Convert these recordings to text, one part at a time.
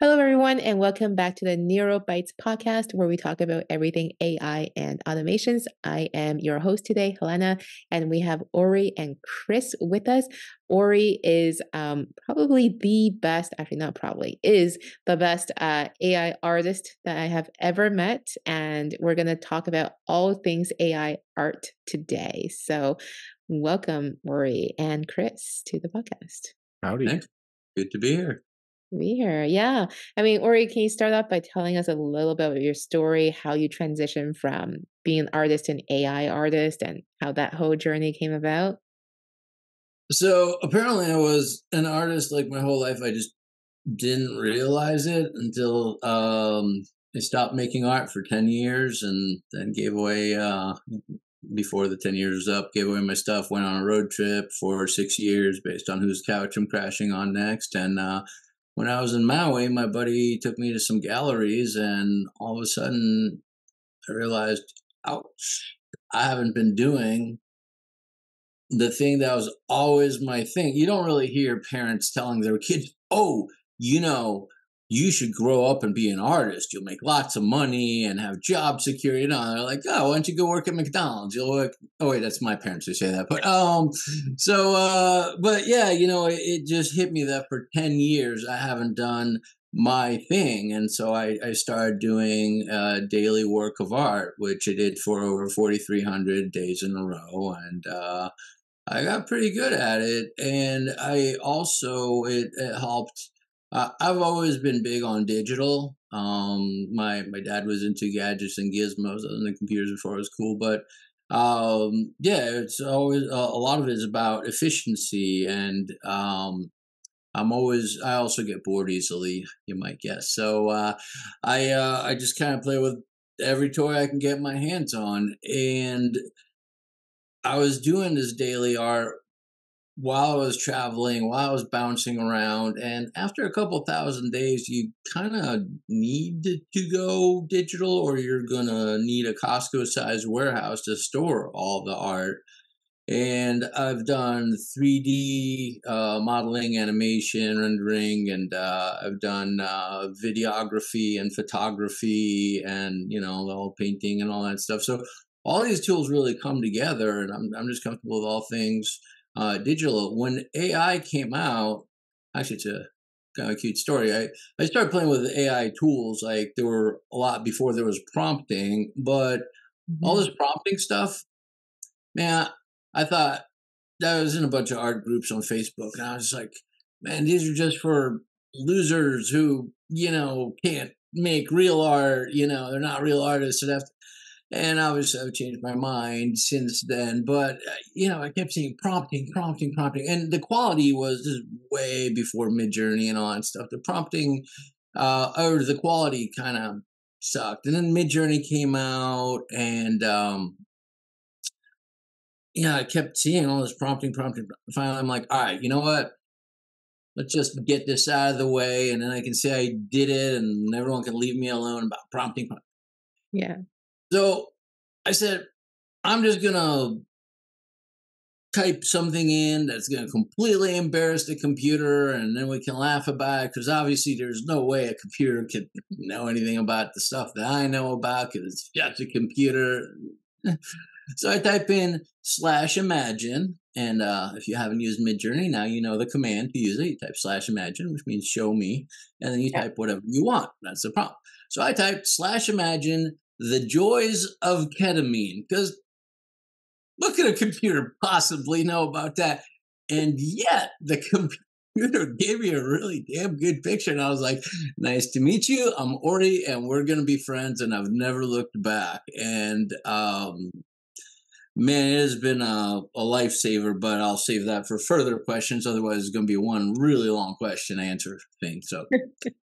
Hello, everyone, and welcome back to the NeuroBytes podcast, where we talk about everything AI and automations. I am your host today, Helena, and we have Ori and Chris with us. Ori is um, probably the best, actually, not probably, is the best uh, AI artist that I have ever met. And we're going to talk about all things AI art today. So, welcome, Ori and Chris, to the podcast. Howdy. Thanks. Good to be here. Be here, yeah. I mean, Ori, can you start off by telling us a little bit about your story, how you transitioned from being an artist to an AI artist, and how that whole journey came about? So apparently, I was an artist like my whole life. I just didn't realize it until um, I stopped making art for ten years, and then gave away. Uh, before the ten years was up, gave away my stuff. Went on a road trip for six years, based on whose couch I'm crashing on next, and. Uh, when I was in Maui, my buddy took me to some galleries, and all of a sudden, I realized, ouch, I haven't been doing the thing that was always my thing. You don't really hear parents telling their kids, oh, you know, you should grow up and be an artist. You'll make lots of money and have job security. You know, they're like, oh, why don't you go work at McDonald's? You'll work. Oh wait, that's my parents who say that. But um, so uh, but yeah, you know, it, it just hit me that for ten years I haven't done my thing, and so I I started doing uh, daily work of art, which I did for over forty three hundred days in a row, and uh, I got pretty good at it, and I also it, it helped uh, I've always been big on digital. Um, my my dad was into gadgets and gizmos and the computers before it was cool, but um, yeah, it's always uh, a lot of it is about efficiency, and um, I'm always I also get bored easily. You might guess, so uh, I uh, I just kind of play with every toy I can get my hands on, and I was doing this daily art while I was traveling, while I was bouncing around. And after a couple thousand days, you kind of need to go digital or you're going to need a Costco sized warehouse to store all the art. And I've done 3D uh, modeling, animation, rendering, and uh, I've done uh, videography and photography and, you know, the whole painting and all that stuff. So all these tools really come together, and I'm, I'm just comfortable with all things uh, digital. When AI came out, actually, it's a kind of a cute story. I, I started playing with AI tools. Like there were a lot before there was prompting, but mm-hmm. all this prompting stuff, man, I thought that was in a bunch of art groups on Facebook, and I was like, man, these are just for losers who you know can't make real art. You know, they're not real artists. And have to, and obviously, I've changed my mind since then. But, uh, you know, I kept seeing prompting, prompting, prompting. And the quality was just way before Midjourney and all that stuff. The prompting, uh, or the quality kind of sucked. And then Midjourney came out, and, um, yeah, I kept seeing all this prompting, prompting. Finally, I'm like, all right, you know what? Let's just get this out of the way, and then I can say I did it, and everyone can leave me alone about prompting. Yeah. So I said, I'm just going to type something in that's going to completely embarrass the computer and then we can laugh about it because obviously there's no way a computer could know anything about the stuff that I know about because it's just a computer. so I type in slash imagine. And uh, if you haven't used Midjourney, now you know the command to use it. You type slash imagine, which means show me, and then you yeah. type whatever you want. That's the prompt. So I typed slash imagine the joys of ketamine. Because what could a computer possibly know about that? And yet the computer gave me a really damn good picture. And I was like, nice to meet you. I'm Ori and we're going to be friends. And I've never looked back. And, um, man, it has been a, a lifesaver, but I'll save that for further questions. Otherwise, it's going to be one really long question answer thing. So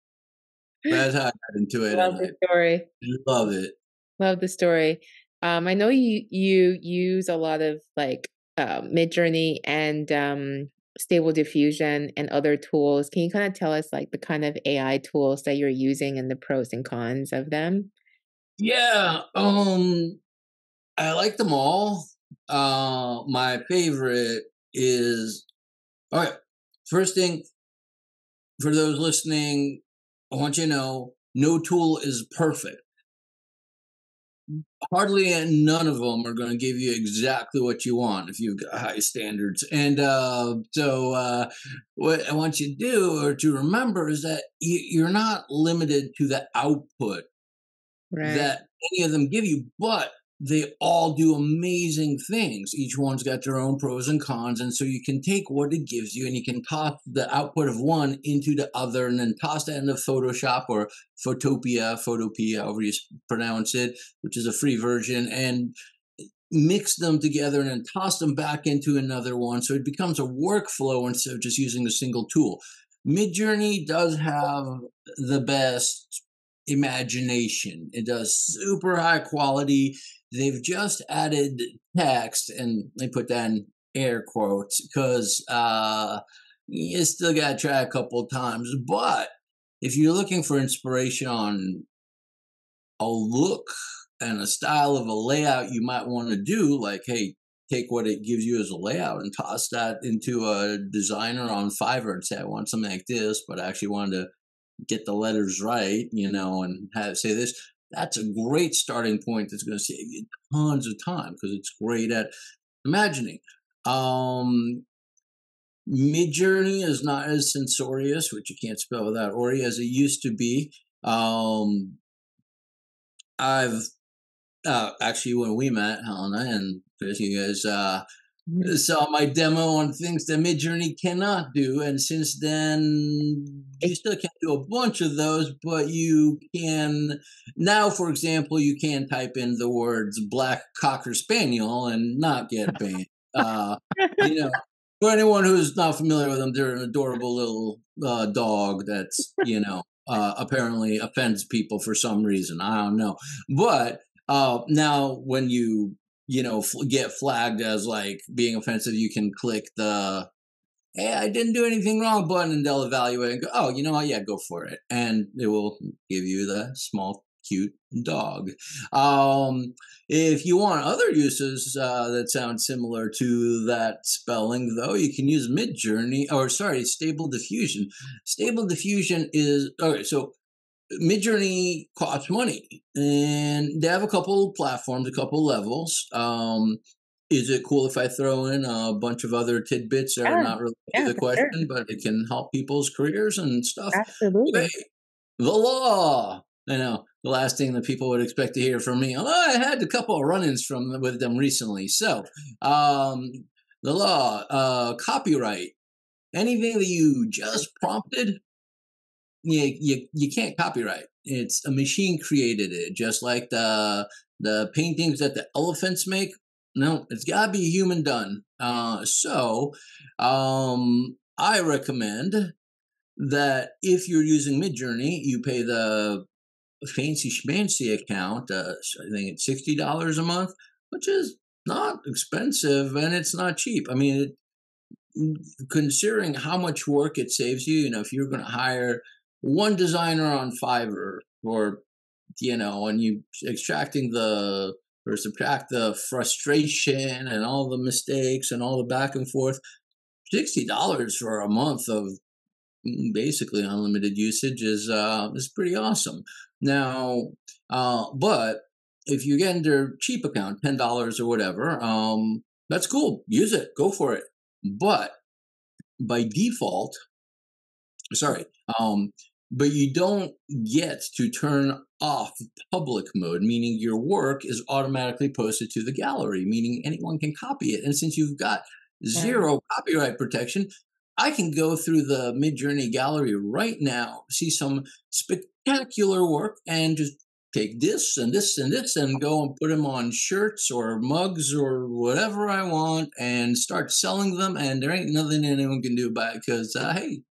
That's how I got into it. Love the story. Love it. Love the story. Um, I know you you use a lot of like uh, Midjourney and um, Stable Diffusion and other tools. Can you kind of tell us like the kind of AI tools that you're using and the pros and cons of them? Yeah, um, I like them all. Uh, my favorite is all right. First thing for those listening I want you to know no tool is perfect. Hardly none of them are going to give you exactly what you want if you've got high standards. And uh, so, uh, what I want you to do or to remember is that you, are not limited to the output right. that any of them give you, but they all do amazing things. Each one's got their own pros and cons. And so you can take what it gives you and you can toss the output of one into the other and then toss that into Photoshop or Photopea, Photopea, however you pronounce it, which is a free version, and mix them together and then toss them back into another one. So it becomes a workflow instead of just using a single tool. Midjourney does have the best imagination. It does super high quality. They've just added text, and they put that in air quotes because uh, you still got to try a couple times. But if you're looking for inspiration on a look and a style of a layout you might want to do, like, hey, take what it gives you as a layout and toss that into a designer on Fiverr and say, I want something like this, but I actually wanted to get the letters right, you know, and have say this. That's a great starting point that's going to save you tons of time because it's great at imagining. Um, Midjourney is not as censorious, which you can't spell without Ori, as it used to be. Um, I've uh, actually when we met, Helena and you guys uh. Saw my demo on things that Midjourney cannot do, and since then you still can't do a bunch of those, but you can now, for example, you can type in the words "black cocker spaniel" and not get banned. uh, you know, for anyone who's not familiar with them, they're an adorable little uh, dog that's you know uh, apparently offends people for some reason. I don't know, but uh, now when you you know get flagged as like being offensive you can click the hey i didn't do anything wrong button and they'll evaluate and go oh you know what? Yeah go for it and it will give you the small cute dog. Um, if you want other uses uh, that sound similar to that spelling though you can use midjourney or sorry stable diffusion. Stable diffusion is okay so Midjourney costs money, and they have a couple platforms, a couple levels. Um, is it cool if I throw in a bunch of other tidbits that yeah. are not related yeah, to the question, sure. but it can help people's careers and stuff? Absolutely. The law. I know the last thing that people would expect to hear from me. Although I had a couple of run-ins from with them recently. So, um, the law, uh, copyright, anything that you just prompted you, you you can't copyright. It's a machine created it, just like the the paintings that the elephants make. No, it's got to be human done. Uh, so, um, I recommend that if you're using Midjourney, you pay the fancy schmancy account. Uh, I think it's sixty dollars a month, which is not expensive and it's not cheap. I mean, it, considering how much work it saves you, you know, if you're going to hire one designer on Fiverr or you know, and you extracting the or subtract the frustration and all the mistakes and all the back and forth. Sixty dollars for a month of mm, basically unlimited usage is uh, is pretty awesome. Now, uh, but if you get into a cheap account, ten dollars or whatever, um, that's cool. Use it, go for it. But by default, sorry, um, but you don't get to turn off public mode, meaning your work is automatically posted to the gallery, meaning anyone can copy it. And since you've got zero copyright protection, I can go through the Midjourney gallery right now, see some spectacular work, and just take this and this and this and go and put them on shirts or mugs or whatever I want and start selling them. And there ain't nothing anyone can do about it because, uh, hey,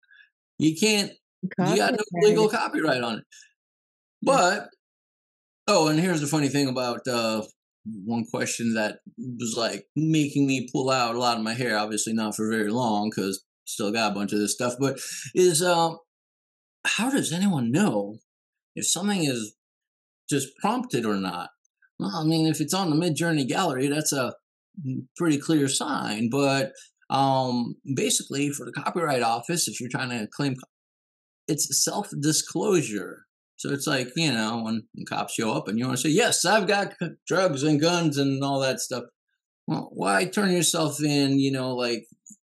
you can't you got no legal copyright on it. But oh, and here's the funny thing about uh, one question that was like making me pull out a lot of my hair. Obviously, not for very long because still got a bunch of this stuff. But is um, how does anyone know if something is just prompted or not? Well, I mean, if it's on the Midjourney gallery, that's a pretty clear sign. But um, basically, for the Copyright Office, if you're trying to claim it's self disclosure. So it's like, you know, when cops show up and you want to say, yes, I've got drugs and guns and all that stuff. Well, why turn yourself in, you know, like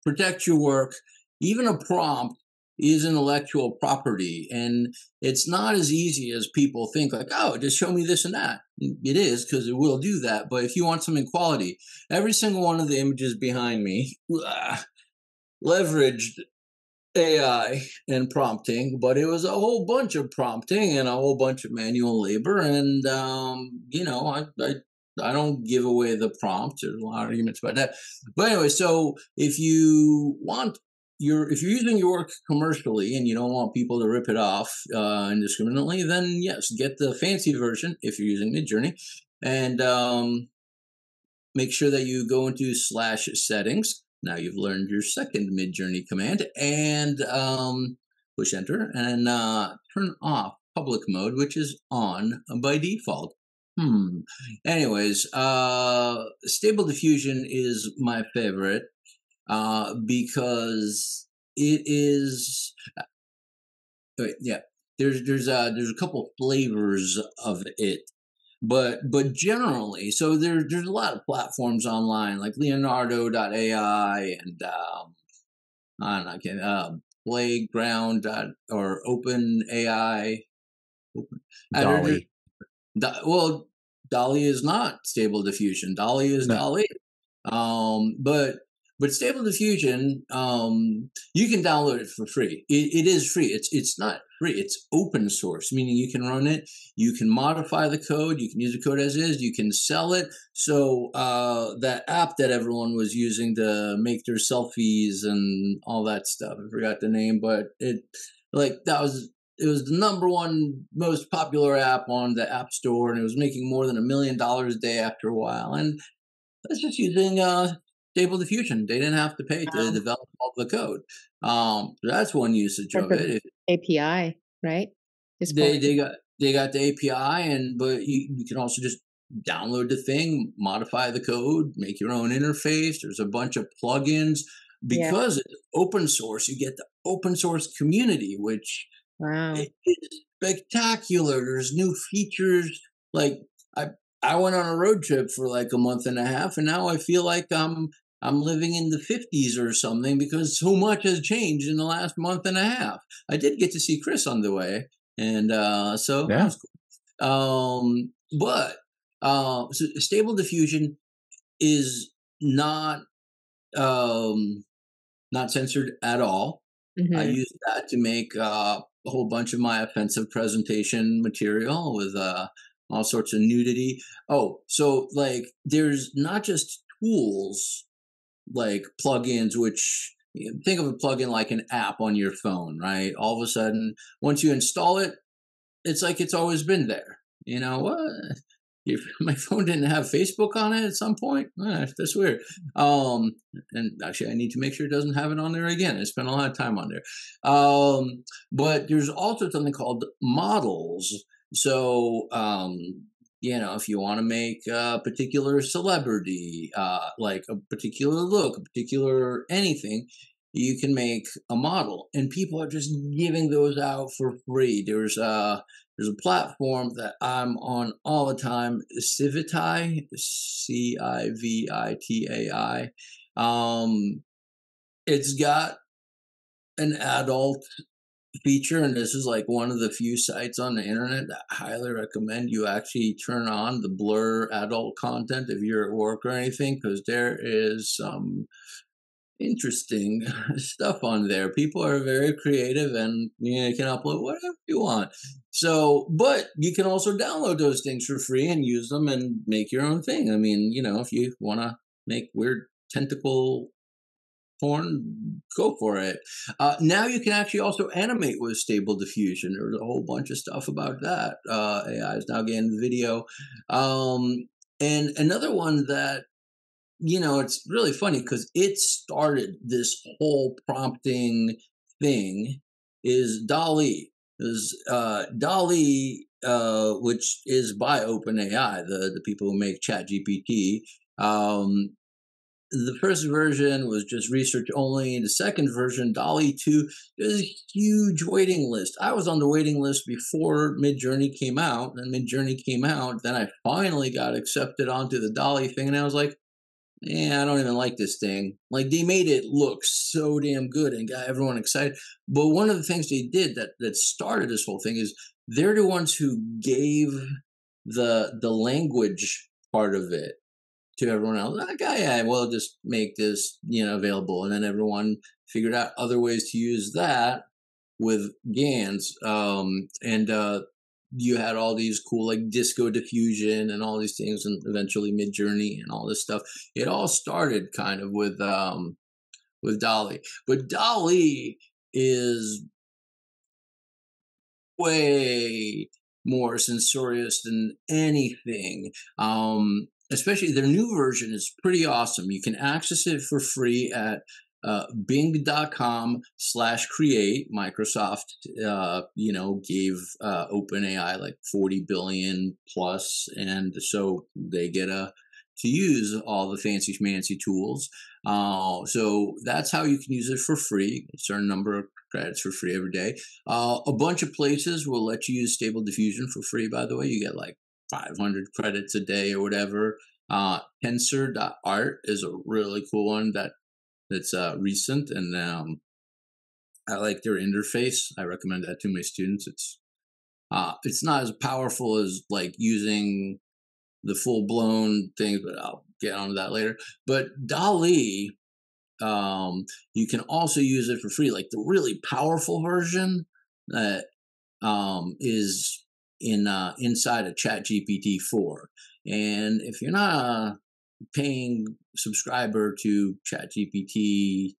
protect your work? Even a prompt is intellectual property. And it's not as easy as people think, like, oh, just show me this and that. It is because it will do that. But if you want something quality, every single one of the images behind me leveraged AI and prompting, but it was a whole bunch of prompting and a whole bunch of manual labor. And, um, you know, I, I I don't give away the prompt. There's a lot of arguments about that. But anyway, so if you want your if you're using your work commercially and you don't want people to rip it off uh, indiscriminately, then yes, get the fancy version if you're using Midjourney, and um, make sure that you go into slash settings now you've learned your second Midjourney command and um, push enter and uh, turn off public mode, which is on by default. Hmm. Anyways, uh, Stable Diffusion is my favorite uh, because it is. Uh, wait, yeah, there's there's uh there's a couple flavors of it but but generally so there, there's a lot of platforms online like leonardo.ai and um i don't know uh, playground or open ai open, DALL-E. well DALL-E is not stable diffusion DALL-E is no. DALL-E um but but Stable Diffusion, um, you can download it for free. It, it is free. It's it's not free. It's open source, meaning you can run it. You can modify the code. You can use the code as is. You can sell it. So uh, that app that everyone was using to make their selfies and all that stuff. I forgot the name, but it like that was it was the number one most popular app on the app store and it was making more than a million dollars a day after a while and that's just using uh, Stable Diffusion. They didn't have to pay to develop all the code. Um, that's one usage of it. API, right? It's they they got they got the API, and but you, you can also just download the thing, modify the code, make your own interface. There's a bunch of plugins because yeah. it's open source. You get the open source community, which wow. is spectacular. There's new features like I went on a road trip for like a month and a half, and now I feel like I'm I'm living in the 50s or something because so much has changed in the last month and a half. I did get to see Chris on the way, and uh, so yeah. Cool. Um, but uh, so stable diffusion is not um, not censored at all. Mm-hmm. I use that to make uh, a whole bunch of my offensive presentation material with uh, all sorts of nudity. Oh, so like there's not just tools like plugins, which think of a plugin like an app on your phone, right? All of a sudden, once you install it, it's like it's always been there. You know what? If my phone didn't have Facebook on it at some point. Eh, that's weird. Um, and actually, I need to make sure it doesn't have it on there again. I spent a lot of time on there. Um, but there's also something called models. So um, you know, if you want to make a particular celebrity, uh, like a particular look, a particular anything, you can make a model, and people are just giving those out for free. There's a there's a platform that I'm on all the time, Civitai, C I V I T A I. Um, it's got an adult feature, and this is like one of the few sites on the internet that I highly recommend you actually turn on the blur adult content if you're at work or anything, because there is some interesting stuff on there. People are very creative and you, can upload whatever you want. So, but you can also download those things for free and use them and make your own thing. I mean, you know, if you want to make weird tentacle porn, go for it. Uh, now you can actually also animate with stable diffusion. There's a whole bunch of stuff about that. Uh, AI is now getting the video. Um, and another one that, you know, it's really funny because it started this whole prompting thing is DALL-E. Is uh, DALL-E, uh, which is by OpenAI, the the people who make ChatGPT, um, the first version was just research only. The second version, DALL-E 2, there's a huge waiting list. I was on the waiting list before Midjourney came out, and Midjourney came out. Then I finally got accepted onto the DALL-E thing, and I was like, yeah, I don't even like this thing. Like they made it look so damn good and got everyone excited. But one of the things they did that that started this whole thing is they're the ones who gave the the language part of it to everyone else. Like, oh, yeah, well, just make this you know available, and then everyone figured out other ways to use that with GANs. Um, and uh, you had all these cool like disco diffusion and all these things and eventually midjourney and all this stuff it all started kind of with um with DALL-E but DALL-E is way more censorious than anything um especially their new version is pretty awesome. You can access it for free at uh, bing.com slash create. Microsoft uh, you know gave uh, openai like 40 billion plus and so they get a to use all the fancy schmancy tools. Uh, so that's how you can use it for free. A certain number of credits for free every day. Uh, a bunch of places will let you use stable diffusion for free by the way. You get like 500 credits a day or whatever uh, tensor.art is a really cool one that that's uh, recent, and um, I like their interface. I recommend that to my students. It's uh, it's not as powerful as like using the full blown things, but I'll get onto that later. But DALL-E, um, you can also use it for free. Like the really powerful version that um, is in uh, inside of ChatGPT four. And if you're not a paying subscriber to ChatGPT.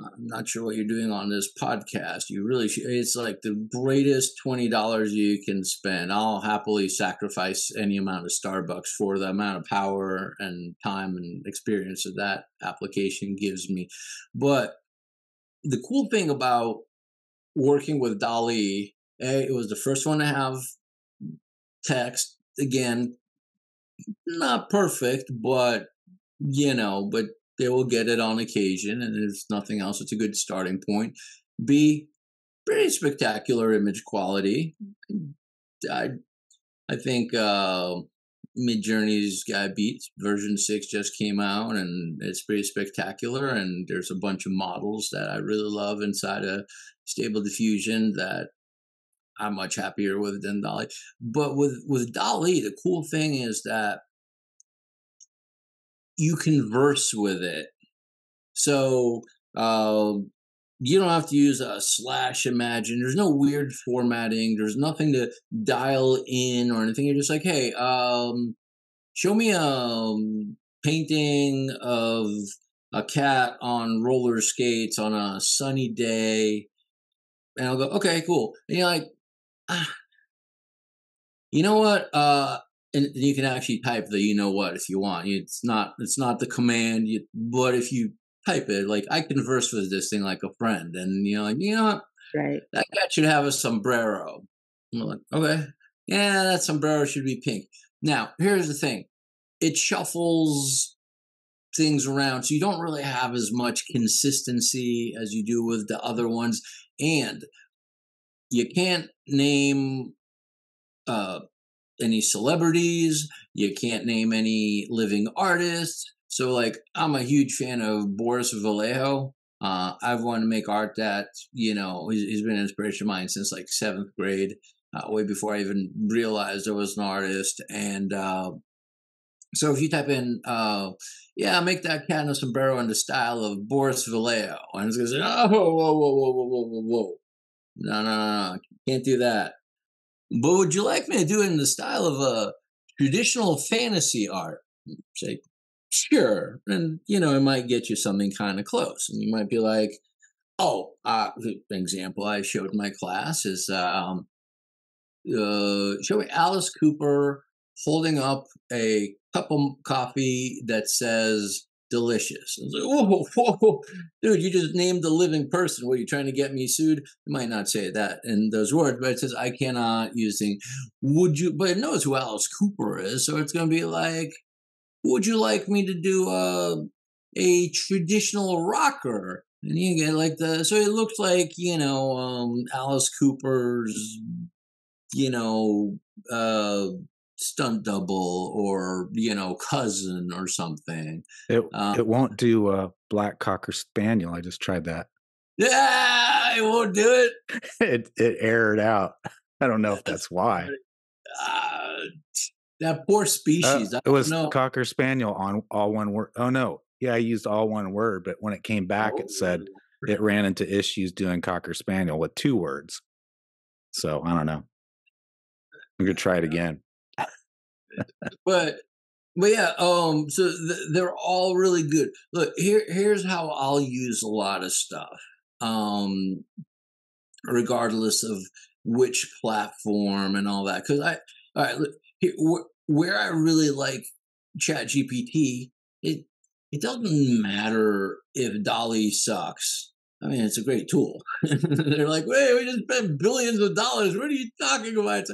I'm not sure what you're doing on this podcast. You really should. It's like the greatest twenty dollars you can spend. I'll happily sacrifice any amount of Starbucks for the amount of power and time and experience that that application gives me. But the cool thing about working with DALL-E, it was the first one to have text. Again, not perfect, but you know, but they will get it on occasion, and if nothing else, it's a good starting point. B, pretty spectacular image quality. I, I think uh, Midjourney's guy beats version six just came out, and it's pretty spectacular. And there's a bunch of models that I really love inside of Stable Diffusion that I'm much happier with than DALL-E. But with with DALL-E, the cool thing is that you converse with it. So uh, you don't have to use a slash imagine. There's no weird formatting. There's nothing to dial in or anything. You're just like, hey, um, show me a um, painting of a cat on roller skates on a sunny day. And I'll go, okay, cool. And you're like, you know what? Uh, and you can actually type the you know what if you want. It's not it's not the command, you, but if you type it, like I converse with this thing like a friend, and you know, like you know what, right? That cat should have a sombrero. I'm like, okay, yeah, that sombrero should be pink. Now, here's the thing: it shuffles things around, so you don't really have as much consistency as you do with the other ones, and you can't name uh, any celebrities. You can't name any living artists. So, like, I'm a huge fan of Boris Vallejo. Uh, I've wanted to make art that, you know, he's, he's been an inspiration of mine since like seventh grade, uh, way before I even realized I was an artist. And uh, so if you type in, uh, yeah, make that cat in a sombrero in the style of Boris Vallejo, and it's going to say, oh, whoa, whoa, whoa, whoa, whoa, whoa, whoa. No, no, no, can't do that. But would you like me to do it in the style of a traditional fantasy art? Say, sure. And, you know, it might get you something kind of close. And you might be like, oh, uh, example I showed my class is um, uh, showing Alice Cooper holding up a cup of coffee that says delicious. Like, whoa, whoa, whoa, dude, you just named a living person. Were you trying to get me sued? It might not say that in those words, but it says I cannot the. Would you? But it knows who Alice Cooper is, so it's going to be like, would you like me to do a a traditional rocker. And you get like the so it looks like you know um, Alice Cooper's you know uh, stunt double or you know cousin or something. It um, it won't do a black cocker spaniel. I just tried that. Yeah, it won't do it. it it aired out. I don't know if that's why. Uh, that poor species. Uh, it was know. cocker spaniel on all one word. Oh no, yeah, I used all one word, but when it came back, oh. it said oh. it ran into issues doing cocker spaniel with two words. So I don't know. I'm gonna try it again. But but yeah, um, so th- they're all really good. Look, here here's how I'll use a lot of stuff. Um, regardless of which platform and all that, because I all right, look, here, wh- where I really like Chat GPT, it it doesn't matter if DALL-E sucks. I mean, it's a great tool. They're like, wait, we just spent billions of dollars. What are you talking about?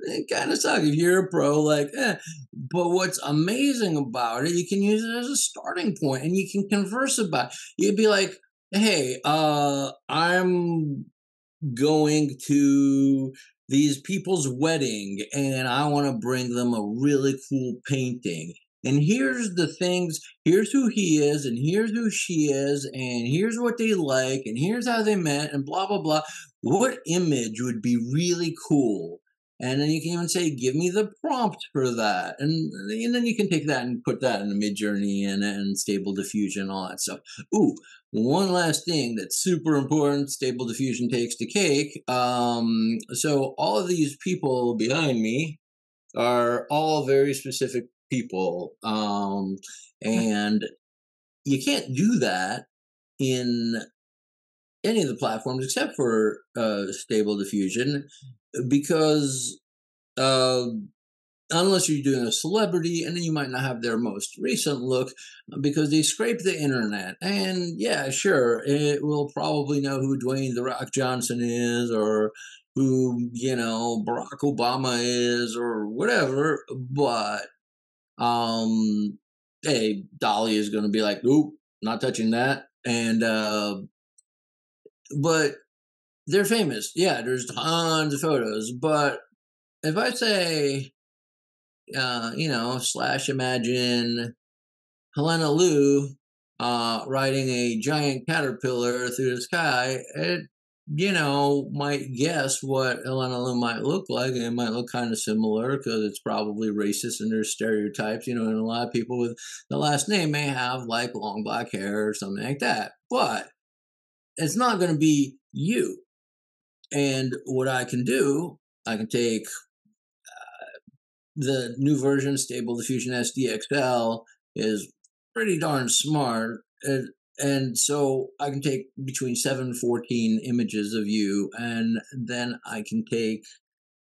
It kind of sucks. If you're a pro, like, eh. But what's amazing about it, you can use it as a starting point and you can converse about it. You'd be like, hey, uh, I'm going to these people's wedding and I want to bring them a really cool painting. And here's the things, here's who he is, and here's who she is, and here's what they like, and here's how they met, and blah, blah, blah. What image would be really cool? And then you can even say, give me the prompt for that. And, and then you can take that and put that in a Midjourney and, and stable diffusion, all that stuff. Ooh, one last thing that's super important stable diffusion takes the cake. Um, so all of these people behind me are all very specific people. Um, and you can't do that in any of the platforms except for uh, stable diffusion because uh, unless you're doing a celebrity and then you might not have their most recent look because they scrape the internet and yeah sure it will probably know who dwayne the rock johnson is or who you know barack obama is or whatever but um hey DALL-E is going to be like nope not touching that and uh but they're famous. Yeah, there's tons of photos. But if I say, uh, you know, slash imagine Helena Liu uh, riding a giant caterpillar through the sky, it, you know, might guess what Liu might look like. And it might look kind of similar because it's probably racist and there's stereotypes, you know, and a lot of people with the last name may have like long black hair or something like that. But it's not going to be you. And what I can do, I can take uh, the new version, Stable Diffusion SDXL, is pretty darn smart. And, and so I can take between 7 14 images of you, and then I can take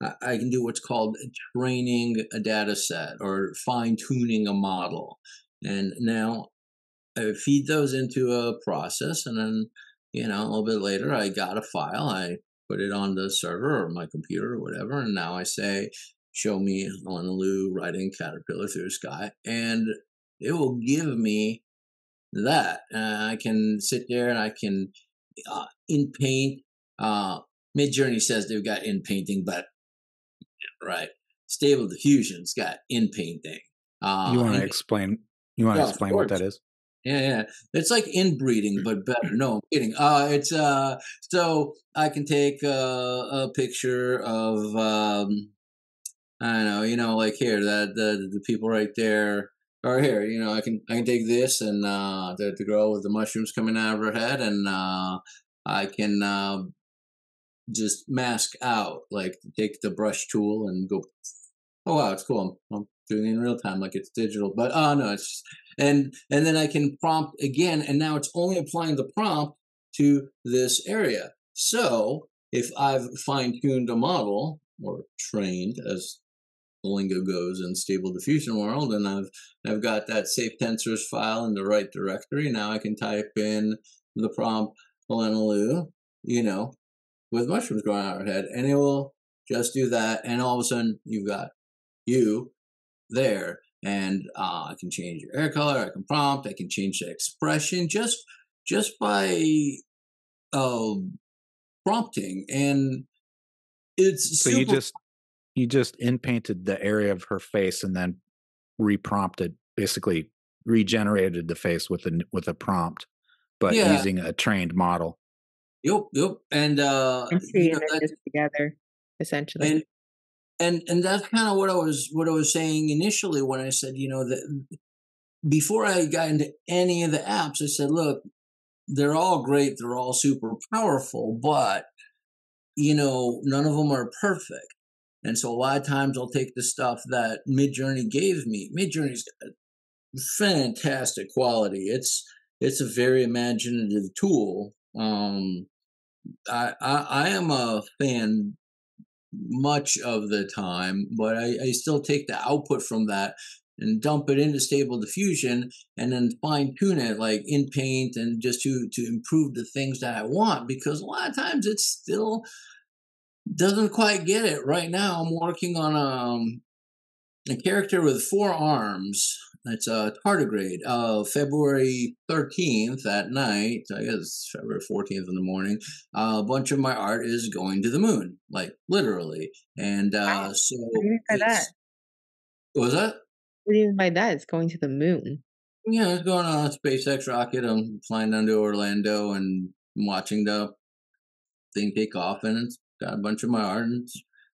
I can do what's called training a data set or fine tuning a model. And now I feed those into a process, and then you know, a little bit later, I got a file. I put it on the server or my computer or whatever. And now I say, show me Liu riding Caterpillar through the sky. And it will give me that. Uh, I can sit there and I can, uh, in paint, uh, Midjourney says they've got in painting, but right. Stable Diffusion's got in painting. Uh, you want to explain? You want to yeah, explain what that is? Yeah, yeah. It's like inbreeding, but better. No, I'm kidding. Uh, it's uh, so I can take uh, a picture of um, I don't know, you know, like here that the the people right there, or here, you know, I can I can take this and uh, the the girl with the mushrooms coming out of her head, and uh, I can uh, just mask out, like take the brush tool and go. Oh wow, it's cool. I'm, I'm doing it in real time, like it's digital. But oh no, it's just, and and then I can prompt again, and now it's only applying the prompt to this area. So if I've fine tuned a model or trained, as lingo goes in stable diffusion world, and I've I've got that safe tensors file in the right directory. Now I can type in the prompt Helena Liu, you know, with mushrooms growing out of her head, and it will just do that, and all of a sudden you've got you there and uh, I can change your hair color. I can prompt. I can change the expression just just by uh, prompting, and it's so you just you just inpainted the area of her face and then reprompted, basically regenerated the face with a with a prompt, but Yeah. using a trained model. Yep, yep, and uh, and you know, it that's- together, essentially. and and and that's kind of what I was what I was saying initially when I said, you know, that before I got into any of the apps, I said, look, they're all great, they're all super powerful, but you know, none of them are perfect. And so a lot of times I'll take the stuff that Midjourney gave me. Midjourney's got fantastic quality. It's it's a very imaginative tool. Um, I, I I am a fan much of the time, but I, I still take the output from that and dump it into Stable Diffusion and then fine tune it like in Paint and just to to improve the things that I want because a lot of times it's still doesn't quite get it. Right now, I'm working on um, a character with four arms. It's a tardigrade. Uh, February 13th at night, I guess February 14th in the morning, uh, a bunch of my art is going to the moon, like literally. And uh, Wow. so. What do you mean by that? What was that? What do you mean by that? It's going to the moon. Yeah, it's going on a SpaceX rocket. I'm flying down to Orlando and watching the thing take off, and it's got a bunch of my art.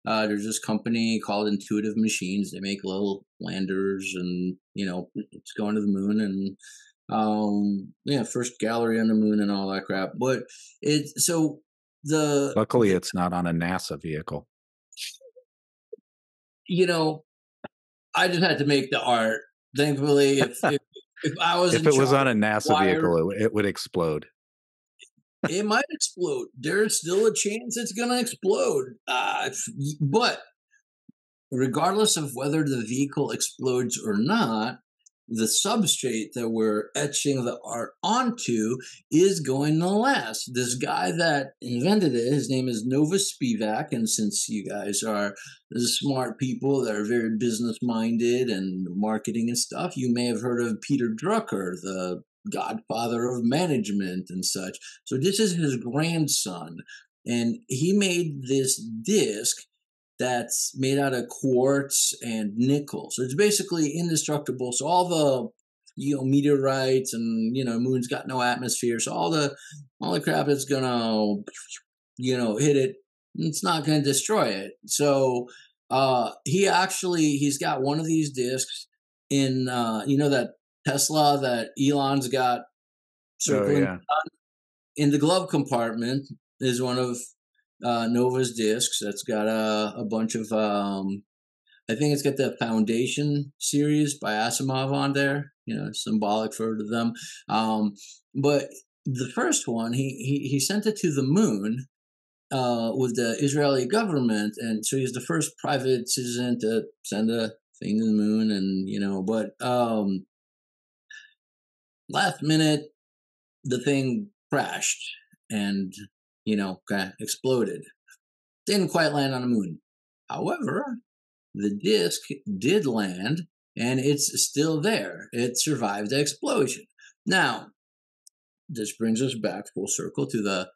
Uh, there's this company called Intuitive Machines. They make little landers, and you know, it's going to the moon, and um, yeah, first gallery on the moon and all that crap. But it's so the Luckily, it's not on a NASA vehicle. you know, I just had to make the art. Thankfully, if if, if I was If it was on a NASA wire- vehicle, it, it would explode. It might explode. There's still a chance it's going to explode. Uh, but regardless of whether the vehicle explodes or not, the substrate that we're etching the art onto is going to last. This guy that invented it, his name is Nova Spivack, and since you guys are smart people that are very business minded and marketing and stuff, you may have heard of Peter Drucker, the godfather of management and such. So this is his grandson, and he made this disc that's made out of quartz and nickel. So it's basically indestructible. So all the you know meteorites and you know moon's got no atmosphere, so all the all the crap that's gonna you know hit it, it's not gonna destroy it. So uh he actually he's got one of these discs in uh you know that Tesla that Elon's got Oh yeah, in the glove compartment is one of uh, Nova's discs that's got a, a bunch of um, I think it's got the Foundation series by Asimov on there. You know, symbolic for them. Um, but the first one, he, he he sent it to the moon uh, with the Israeli government, and so he's the first private citizen to send a thing to the moon, and you know, but um, last minute the thing crashed and you know kind of exploded. Didn't quite land on the moon. However the disk did land and it's still there. It survived the explosion. Now this brings us back full circle to the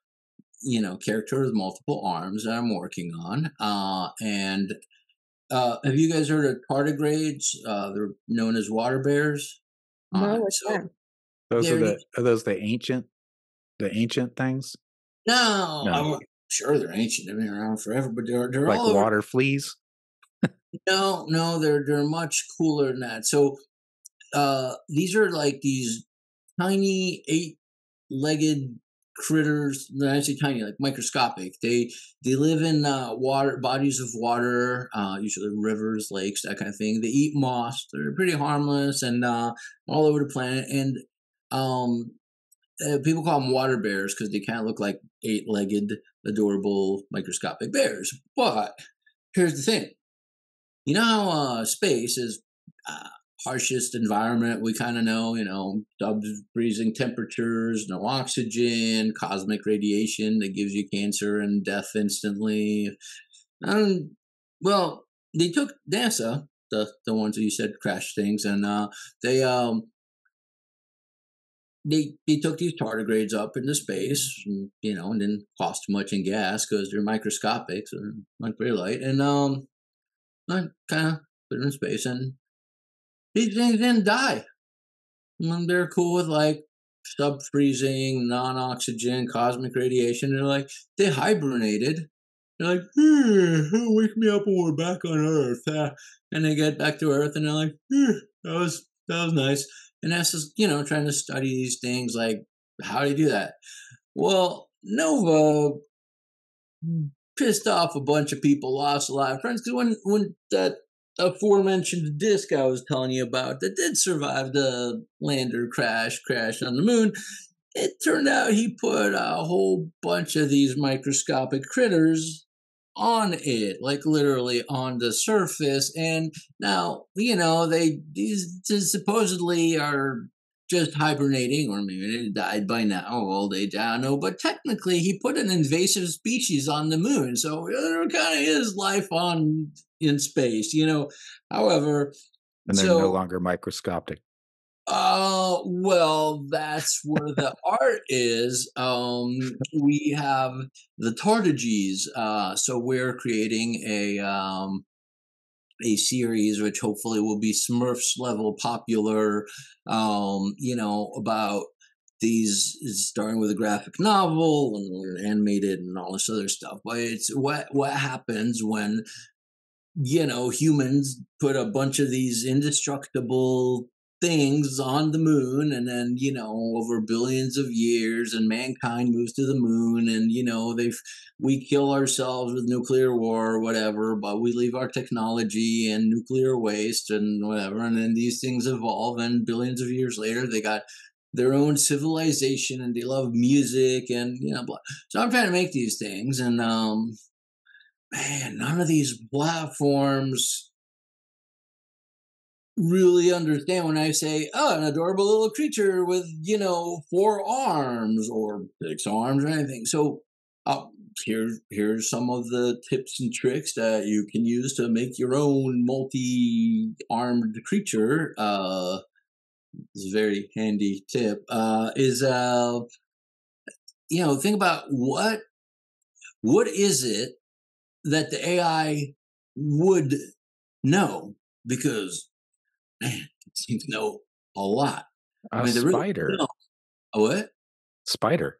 you know character with multiple arms that i'm working on uh and uh have you guys heard of tardigrades uh they're known as water bears? No, Uh, so- those are the are those the ancient the ancient things No, No. I'm sure they're ancient. They've been around forever, but they're they're like all over- water fleas. No, no, they're they're much cooler than that. So, uh, these are like these tiny eight-legged critters. They're actually tiny, like microscopic. They they live in uh, water bodies of water, uh, usually rivers, lakes, that kind of thing. They eat moss. They're pretty harmless and uh, all over the planet. And um, uh, people call them water bears because they kind of look like eight-legged, adorable, microscopic bears. But here's the thing: you know how uh, space is uh, harshest environment we kind of know. You know, sub freezing temperatures, no oxygen, cosmic radiation that gives you cancer and death instantly. Um, well, they took NASA the the ones that you said crash things, and uh, they um they they took these tardigrades up into space, and, you know, and didn't cost much in gas because they're microscopic, so they're very light, and um, kind of put them in space, and these things didn't die. And they're cool with like sub freezing, non oxygen, cosmic radiation. They're like they hibernated. They're like, wake me up when we're back on Earth. And they get back to Earth, and they're like, that was that was nice. And that's just, you know, trying to study these things like, how do you do that? Well, Nova pissed off a bunch of people, lost a lot of friends. Because when, when that aforementioned disc I was telling you about that did survive the lander crash, crash on the moon, it turned out he put a whole bunch of these microscopic critters on it, like literally on the surface. And now, you know, they these supposedly are just hibernating, or maybe they died by now, old age, I don't know. But technically, he put an invasive species on the moon, so there kind of is life on in space, you know. However, and they're so, no longer microscopic. Uh, well, that's where the art is. Um, we have the Tardiges. Uh, so we're creating a um, a series which hopefully will be Smurfs level popular. Um, you know about these starting with a graphic novel and animated and all this other stuff. But it's what what happens when you know humans put a bunch of these indestructible things on the moon and then you know over billions of years and mankind moves to the moon and you know they've we kill ourselves with nuclear war or whatever but we leave our technology and nuclear waste and whatever and then these things evolve and billions of years later they got their own civilization and they love music and you know blah. so i'm trying to make these things and um man none of these platforms really understand when I say, oh, an adorable little creature with, you know, four arms or six arms or anything. So uh, here, here's some of the tips and tricks that you can use to make your own multi-armed creature. Uh, it's a very handy tip. Uh, is uh, you know, think about what what is it that the AI would know because man, seems to know a lot. A I mean, spider. Really, a what? Spider.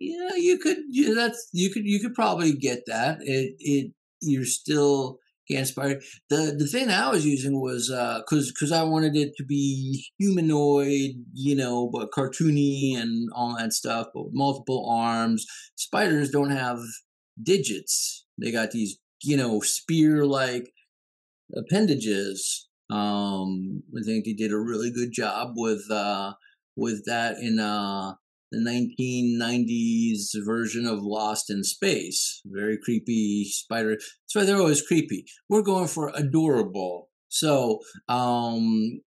Yeah, you could. Yeah, that's you could. You could probably get that. It. It. You're still can't spider. The the thing I was using was because uh, because I wanted it to be humanoid, you know, but cartoony and all that stuff, but multiple arms. Spiders don't have digits. They got these, you know, spear like appendages um, I think he did a really good job with uh, with that in uh, the 1990s version of Lost in Space. Very creepy spider. That's why they're always creepy. We're going for adorable. So um,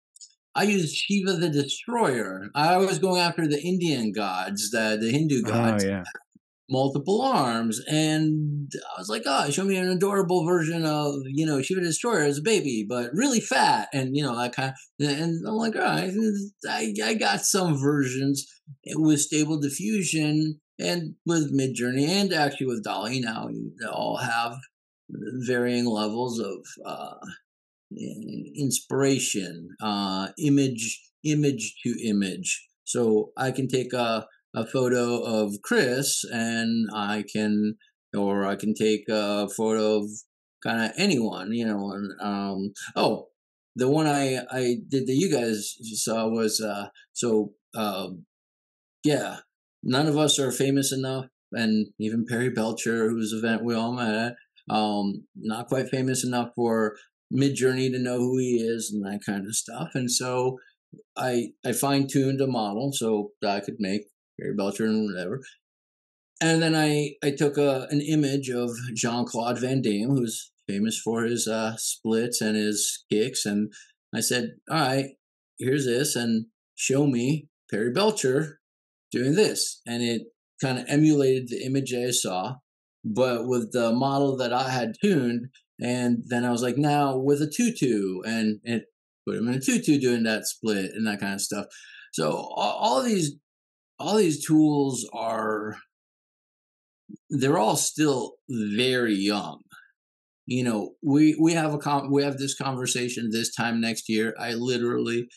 I used Shiva the Destroyer. I was going after the Indian gods, the the Hindu oh, gods. Oh, yeah multiple arms. And I was like, oh, show me an adorable version of, you know, Shiva Destroyer as a baby, but really fat. And, you know, that kind of, and I'm like, all right, I, I got some versions with stable diffusion and with Midjourney and actually with DALL-E now, they all have varying levels of, uh, inspiration, uh, image, image to image. So I can take a, a photo of Chris and I can, or I can take a photo of kind of anyone, you know. And, um, oh, the one I, I did that you guys saw was, uh, so, uh, yeah, none of us are famous enough. And even Perry Belcher, whose event we all met um, not quite famous enough for Midjourney to know who he is and that kind of stuff. And so I I fine tuned a model so I could make Perry Belcher and whatever. And then I, I took a, an image of Jean Claude Van Damme, who's famous for his uh, splits and his kicks. And I said, All right, here's this, and show me Perry Belcher doing this. And it kind of emulated the image I saw. But with the model that I had tuned, And then I was like, now with a tutu, and it put him in a tutu doing that split and that kind of stuff. So all, all these all these tools are they're all still very young. You know we we have a com- we have this conversation this time next year. I literally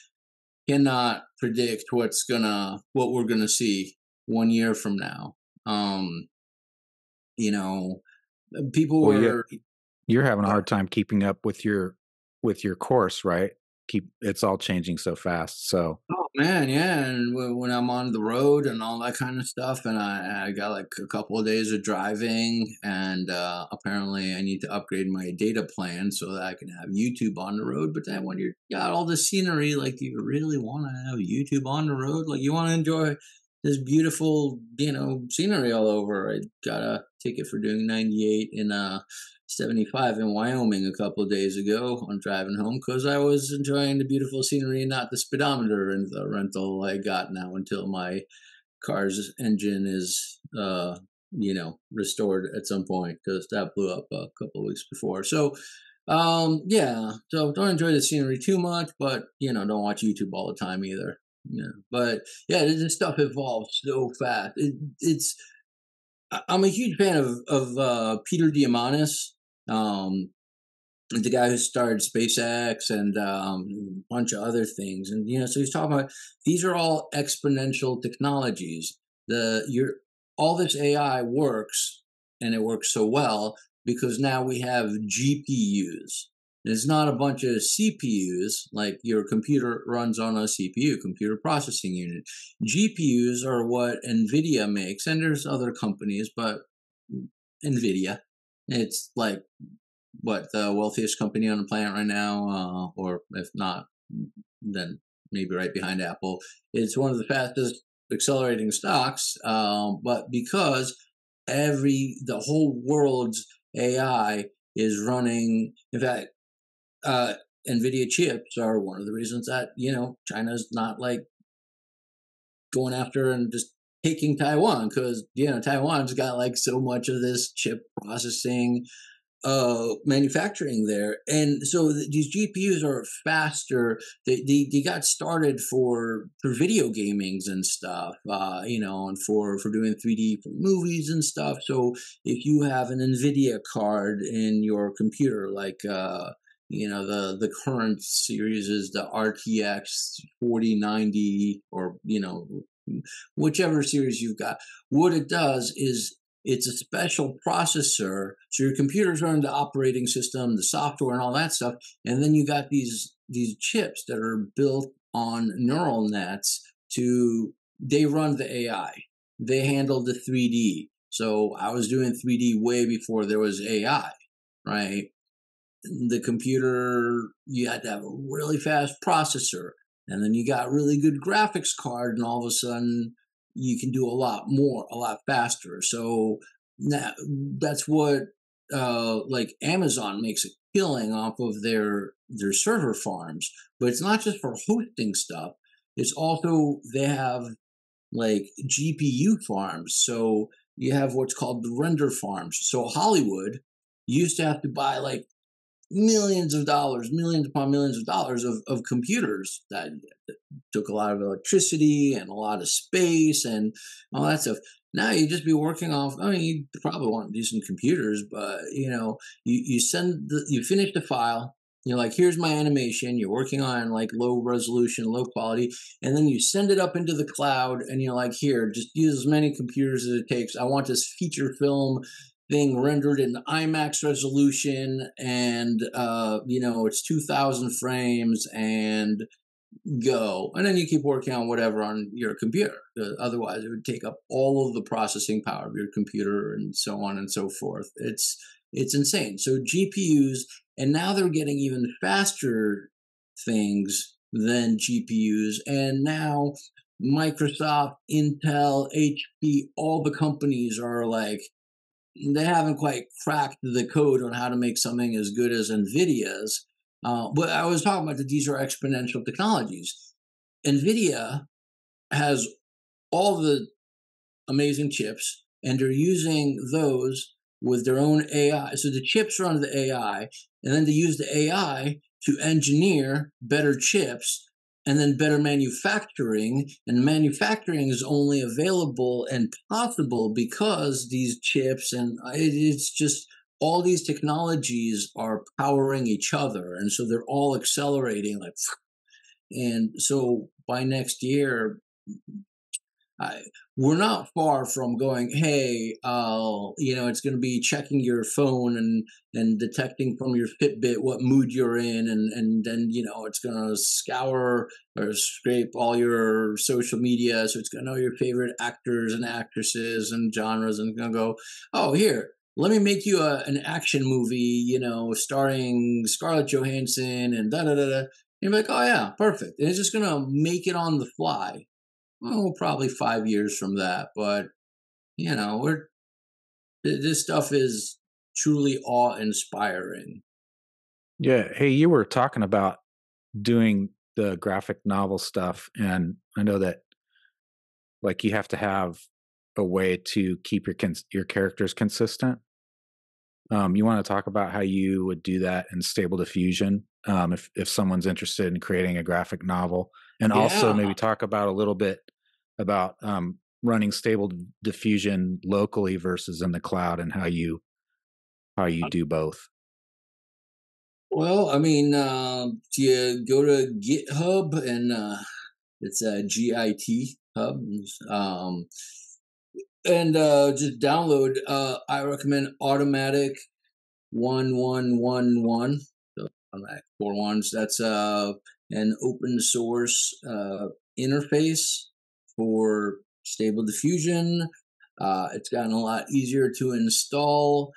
cannot predict what's gonna what we're gonna see one year from now. Um you know people Well, were you're, you're having a hard time keeping up with your with your course, right? Keep it's all changing so fast. So Oh man, yeah, and when I'm on the road and all that kind of stuff, and I, I got like a couple of days of driving, and uh, apparently I need to upgrade my data plan so that I can have YouTube on the road. But then when you got all the scenery, like, you really want to have YouTube on the road? Like, you want to enjoy this beautiful, you know, scenery all over. I got a ticket for doing 98 in uh 75 in Wyoming a couple of days ago on driving home because I was enjoying the beautiful scenery and not the speedometer and the rental I got now until my car's engine is, uh, you know, restored at some point because that blew up a couple of weeks before. So, um, yeah, so don't enjoy the scenery too much, but you know, don't watch YouTube all the time either. Yeah, but yeah, this stuff evolves so fast. It, it's I'm a huge fan of of uh, Peter Diamandis, um, the guy who started SpaceX and um, a bunch of other things. And you know, so he's talking about these are all exponential technologies. The your all this AI works, and it works so well because now we have GPUs. It's not a bunch of CPUs like your computer runs on a CPU, computer processing unit. GPUs are what NVIDIA makes, and there's other companies, but NVIDIA, it's like what the wealthiest company on the planet right now, uh, or if not, then maybe right behind Apple. It's one of the fastest accelerating stocks, um, but because every the whole world's AI is running, in fact, uh, NVIDIA chips are one of the reasons that you know China's not like going after and just taking Taiwan because you know Taiwan's got like so much of this chip processing uh manufacturing there. And so th- these gpus are faster. They, they they got started for for video gamings and stuff uh you know and for for doing 3d for movies and stuff. So if you have an nvidia card in your computer like uh you know the the current series is the rtx 4090 or you know whichever series you've got. What it does is it's a special processor so your computer's running the operating system the software and all that stuff and then you got these these chips that are built on neural nets to they run the ai they handle the 3d so i was doing 3d way before there was ai right? The computer you had to have a really fast processor and then you got really good graphics card and all of a sudden you can do a lot more a lot faster. So that, that's what uh like amazon makes a killing off of their their server farms. But it's not just for hosting stuff. It's also they have like gpu farms. So you have what's called the render farms. So hollywood used to have to buy like millions of dollars, millions upon millions of dollars of, of computers that, that took a lot of electricity and a lot of space and all that stuff. Now you just be working off. I mean, you probably want decent computers, but you know, you you send the you finish the file. You're like, here's my animation. You're working on like low resolution, low quality, and then you send it up into the cloud, and you're like, here, just use as many computers as it takes. I want this feature film thing rendered in IMAX resolution and uh, you know it's 2000 frames and go. And then you keep working on whatever on your computer. Otherwise it would take up all of the processing power of your computer and so on and so forth. It's it's insane. So gpus and now they're getting even faster things than gpus and now microsoft intel hp all the companies are like they haven't quite cracked the code on how to make something as good as NVIDIA's. Uh, but I was talking about that these are exponential technologies. NVIDIA has all the amazing chips, and they're using those with their own AI. So the chips run the AI, and then they use the AI to engineer better chips and then better manufacturing. And manufacturing is only available and possible because these chips and uh, it's just all these technologies are powering each other. And so they're all accelerating like, and so by next year, I, we're not far from going, hey, uh, you know, it's going to be checking your phone and and detecting from your Fitbit what mood you're in, and and then you know it's going to scour or scrape all your social media, so it's going to know your favorite actors and actresses and genres, and going to go, oh, here, let me make you a, an action movie, you know, starring Scarlett Johansson and da da da da. You're like, oh yeah, perfect. And it's just gonna make it on the fly oh, probably five years from that. But you know, we're this stuff is truly awe inspiring. Yeah. Hey, you were talking about doing the graphic novel stuff, and I know that like you have to have a way to keep your cons- your characters consistent. Um, you want to talk about how you would do that in Stable Diffusion um, if if someone's interested in creating a graphic novel, and yeah. also maybe talk about a little bit about um, running stable diffusion locally versus in the cloud and how you how you do both well i mean uh, you go to github and uh, it's a git hub um, and uh, just download uh, i recommend automatic 1111 so automatic four ones that's uh, an open source uh, interface for stable diffusion. Uh, it's gotten a lot easier to install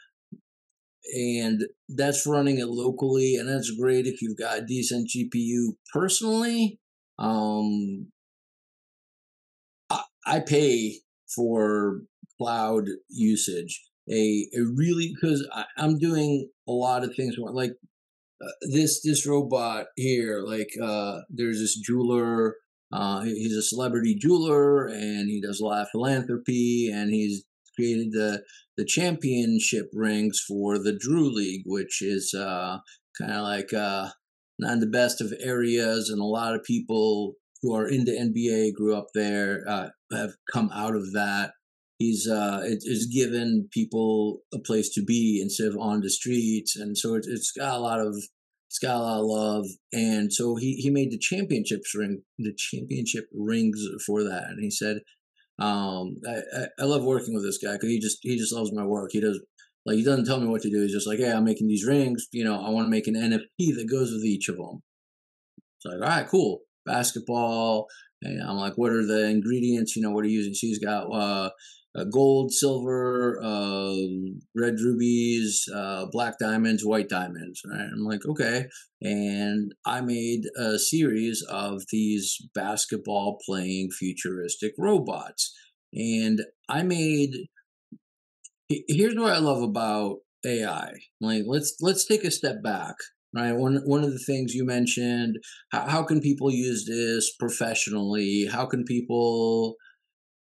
and that's running it locally and that's great if you've got a decent gpu personally um, I, I, pay for cloud usage a, a really because i'm doing a lot of things like this this robot here like uh, there's this jeweler uh, he's a celebrity jeweler and he does a lot of philanthropy and he's created the the championship rings for the Drew League, which is uh, kind of like uh, not in the best of areas, and a lot of people who are into NBA grew up there uh, have come out of that. He's uh, it, it's given people a place to be instead of on the streets, and so it, it's got a lot of He's got a lot of love, and so he he made the championships ring, the championship rings for that, and he said, um, I, I, I love working with this guy because he just he just loves my work. He does like he doesn't tell me what to do. He's just like, hey, I'm making these rings. You know, I want to make an NFT that goes with each of them. It's like, all right, cool. Basketball. And I'm like, what are the ingredients? You know, what are you using? She's got uh, uh, gold, silver, uh, red rubies, uh, black diamonds, white diamonds. Right? I'm like, okay. And I made a series of these basketball playing futuristic robots. And I made. Here's what I love about AI. Like, let's let's take a step back right one one of the things you mentioned how, how can people use this professionally how can people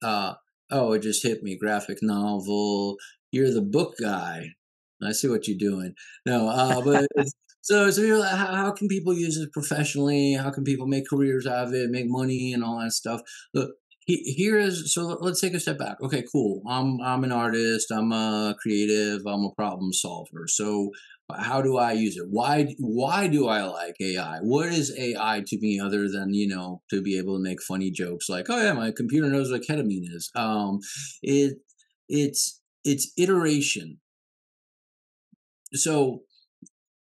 uh, oh, it just hit me, graphic novel. You're the book guy. I see what you're doing. No, uh, but so so how, how can people use it professionally? How can people make careers out of it, make money, and all that stuff? Look, here is so let's take a step back okay cool i'm i'm an artist i'm a creative i'm a problem solver so how do I use it? Why why do I like AI? What is AI to me other than you know to be able to make funny jokes like oh yeah my computer knows what ketamine is. Um, it it's it's iteration. So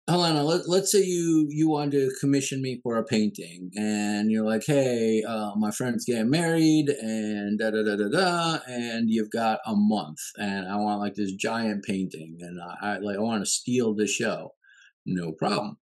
Helena, let, let's say you you want to commission me for a painting, and you're like, "Hey, uh, my friend's getting married, and da da da da da, and you've got a month, and I want like this giant painting, and I, I like I want to steal the show." No problem.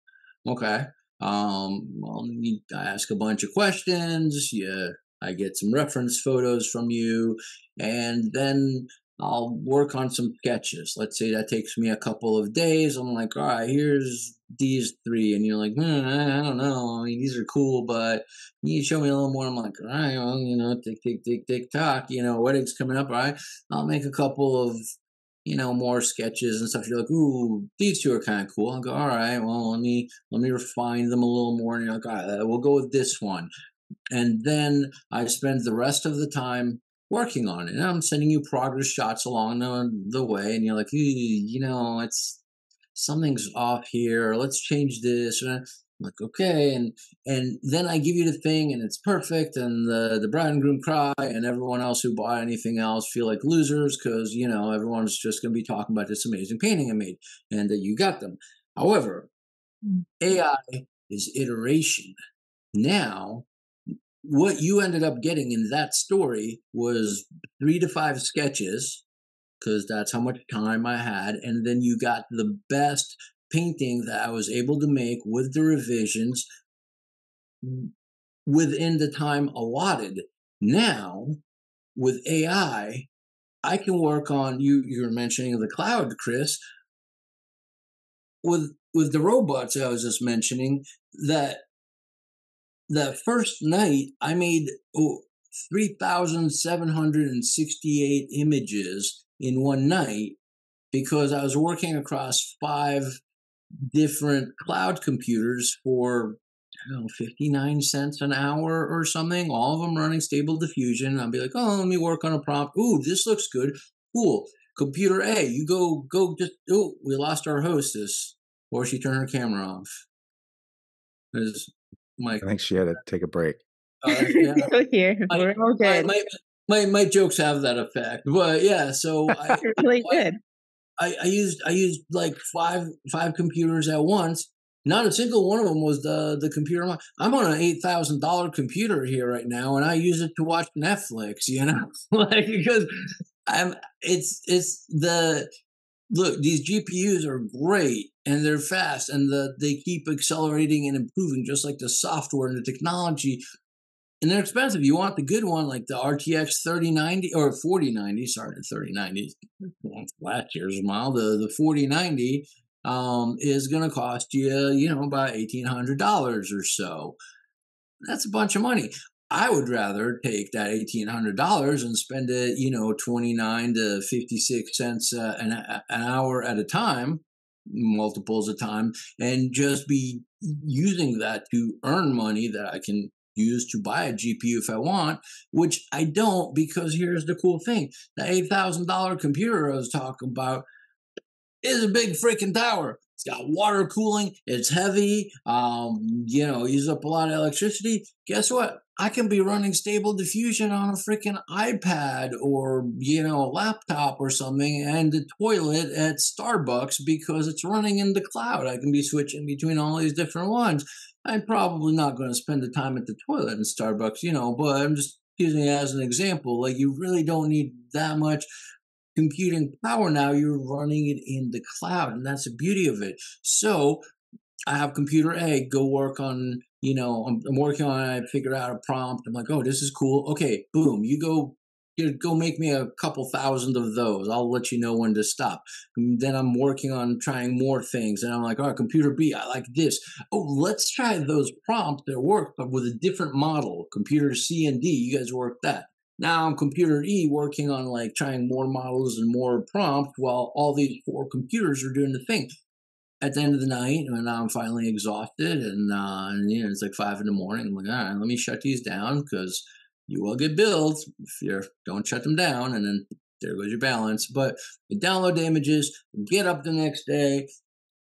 Okay. Um, well, I ask a bunch of questions. Yeah, I get some reference photos from you, and then I'll work on some sketches. Let's say that takes me a couple of days. I'm like, all right, here's these three. And you're like, hmm, I don't know. I mean, these are cool, but you show me a little more. I'm like, all right, well, you know, tick, tick, tick, tick, tock. You know, wedding's coming up. All right. I'll make a couple of you know, more sketches and stuff. You're like, ooh, these two are kind of cool. I go, all right, well, let me let me refine them a little more. And you're like, all right, we'll go with this one. And then I spend the rest of the time working on it. And I'm sending you progress shots along the, the way, and you're like, you know, it's something's off here. Let's change this. And I'm like, okay, and and then I give you the thing, and it's perfect, and the the bride and groom cry, and everyone else who bought anything else feel like losers because you know everyone's just going to be talking about this amazing painting I made, and that you got them. However, mm. AI is iteration. Now, what you ended up getting in that story was three to five sketches because that's how much time I had. And then you got the best painting that I was able to make with the revisions within the time allotted. Now, with AI, I can work on you. You were mentioning the cloud, Chris. With with the robots I was just mentioning, that that first night I made oh, 3,768 images in one night because I was working across five different cloud computers for I don't know, 59 cents an hour or something, all of them running stable diffusion. I'll be like, oh, let me work on a prompt. Ooh, this looks good. Cool. Computer A, you go, go, just, oh, we lost our hostess. Or she turned her camera off. Is my, I think she had to take a break. Uh, yeah. here. My, We're all good. My, my, my, jokes have that effect. But yeah, so I, really good. I, I used I used like five five computers at once. Not a single one of them was the the computer. I'm on an eight thousand dollar computer here right now, and I use it to watch Netflix. You know, like because I'm it's it's the look these GPUs are great and they're fast and the they keep accelerating and improving just like the software and the technology and they're expensive. You want the good one, like the RTX 3090 or 4090. Sorry, the 3090 last year's model. The the 4090 um, is going to cost you, you know, about eighteen hundred dollars or so. That's a bunch of money. I would rather take that eighteen hundred dollars and spend it, you know, twenty nine to fifty six cents uh, an an hour at a time, multiples of time, and just be using that to earn money that I can use to buy a GPU if I want, which I don't because here's the cool thing. The $8,000 computer I was talking about is a big freaking tower. It's got water cooling. It's heavy. Um, you know, uses up a lot of electricity. Guess what? I can be running stable diffusion on a freaking iPad or, you know, a laptop or something and the toilet at Starbucks because it's running in the cloud. I can be switching between all these different ones. I'm probably not going to spend the time at the toilet in Starbucks, you know, but I'm just using it as an example. Like, you really don't need that much computing power now. You're running it in the cloud, and that's the beauty of it. So, I have computer A go work on, you know, I'm, I'm working on it. I figure out a prompt. I'm like, oh, this is cool. Okay, boom. You go go make me a couple thousand of those. I'll let you know when to stop. And then I'm working on trying more things, and I'm like, all right, computer B, I like this. Oh, let's try those prompts that work, but with a different model. Computer C and D, you guys work that. Now I'm computer E working on like trying more models and more prompts while all these four computers are doing the thing. At the end of the night, and I'm finally exhausted, and, uh, and you know it's like five in the morning. I'm like, all right, let me shut these down because you will get billed if you don't shut them down, and then there goes your balance. But you download the images, get up the next day,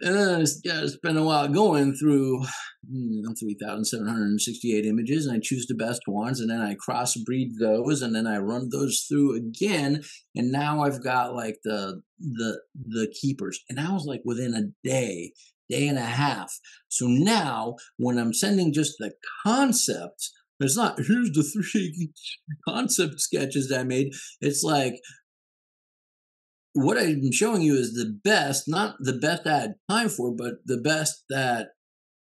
and then it's, yeah, it's been a while going through hmm, you know, 3,768 images, and I choose the best ones, and then I crossbreed those, and then I run those through again, and now I've got like the the the keepers, and I was like within a day, day and a half. So now when I'm sending just the concepts it's not, here's the three concept sketches I made. It's like, what I'm showing you is the best, not the best I had time for, but the best that,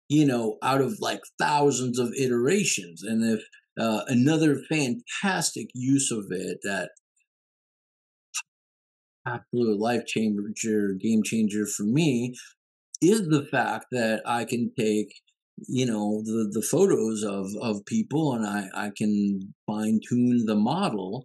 you know, out of like thousands of iterations. And if uh, another fantastic use of it that absolute life changer, game changer for me is the fact that I can take you know the the photos of of people and i i can fine tune the model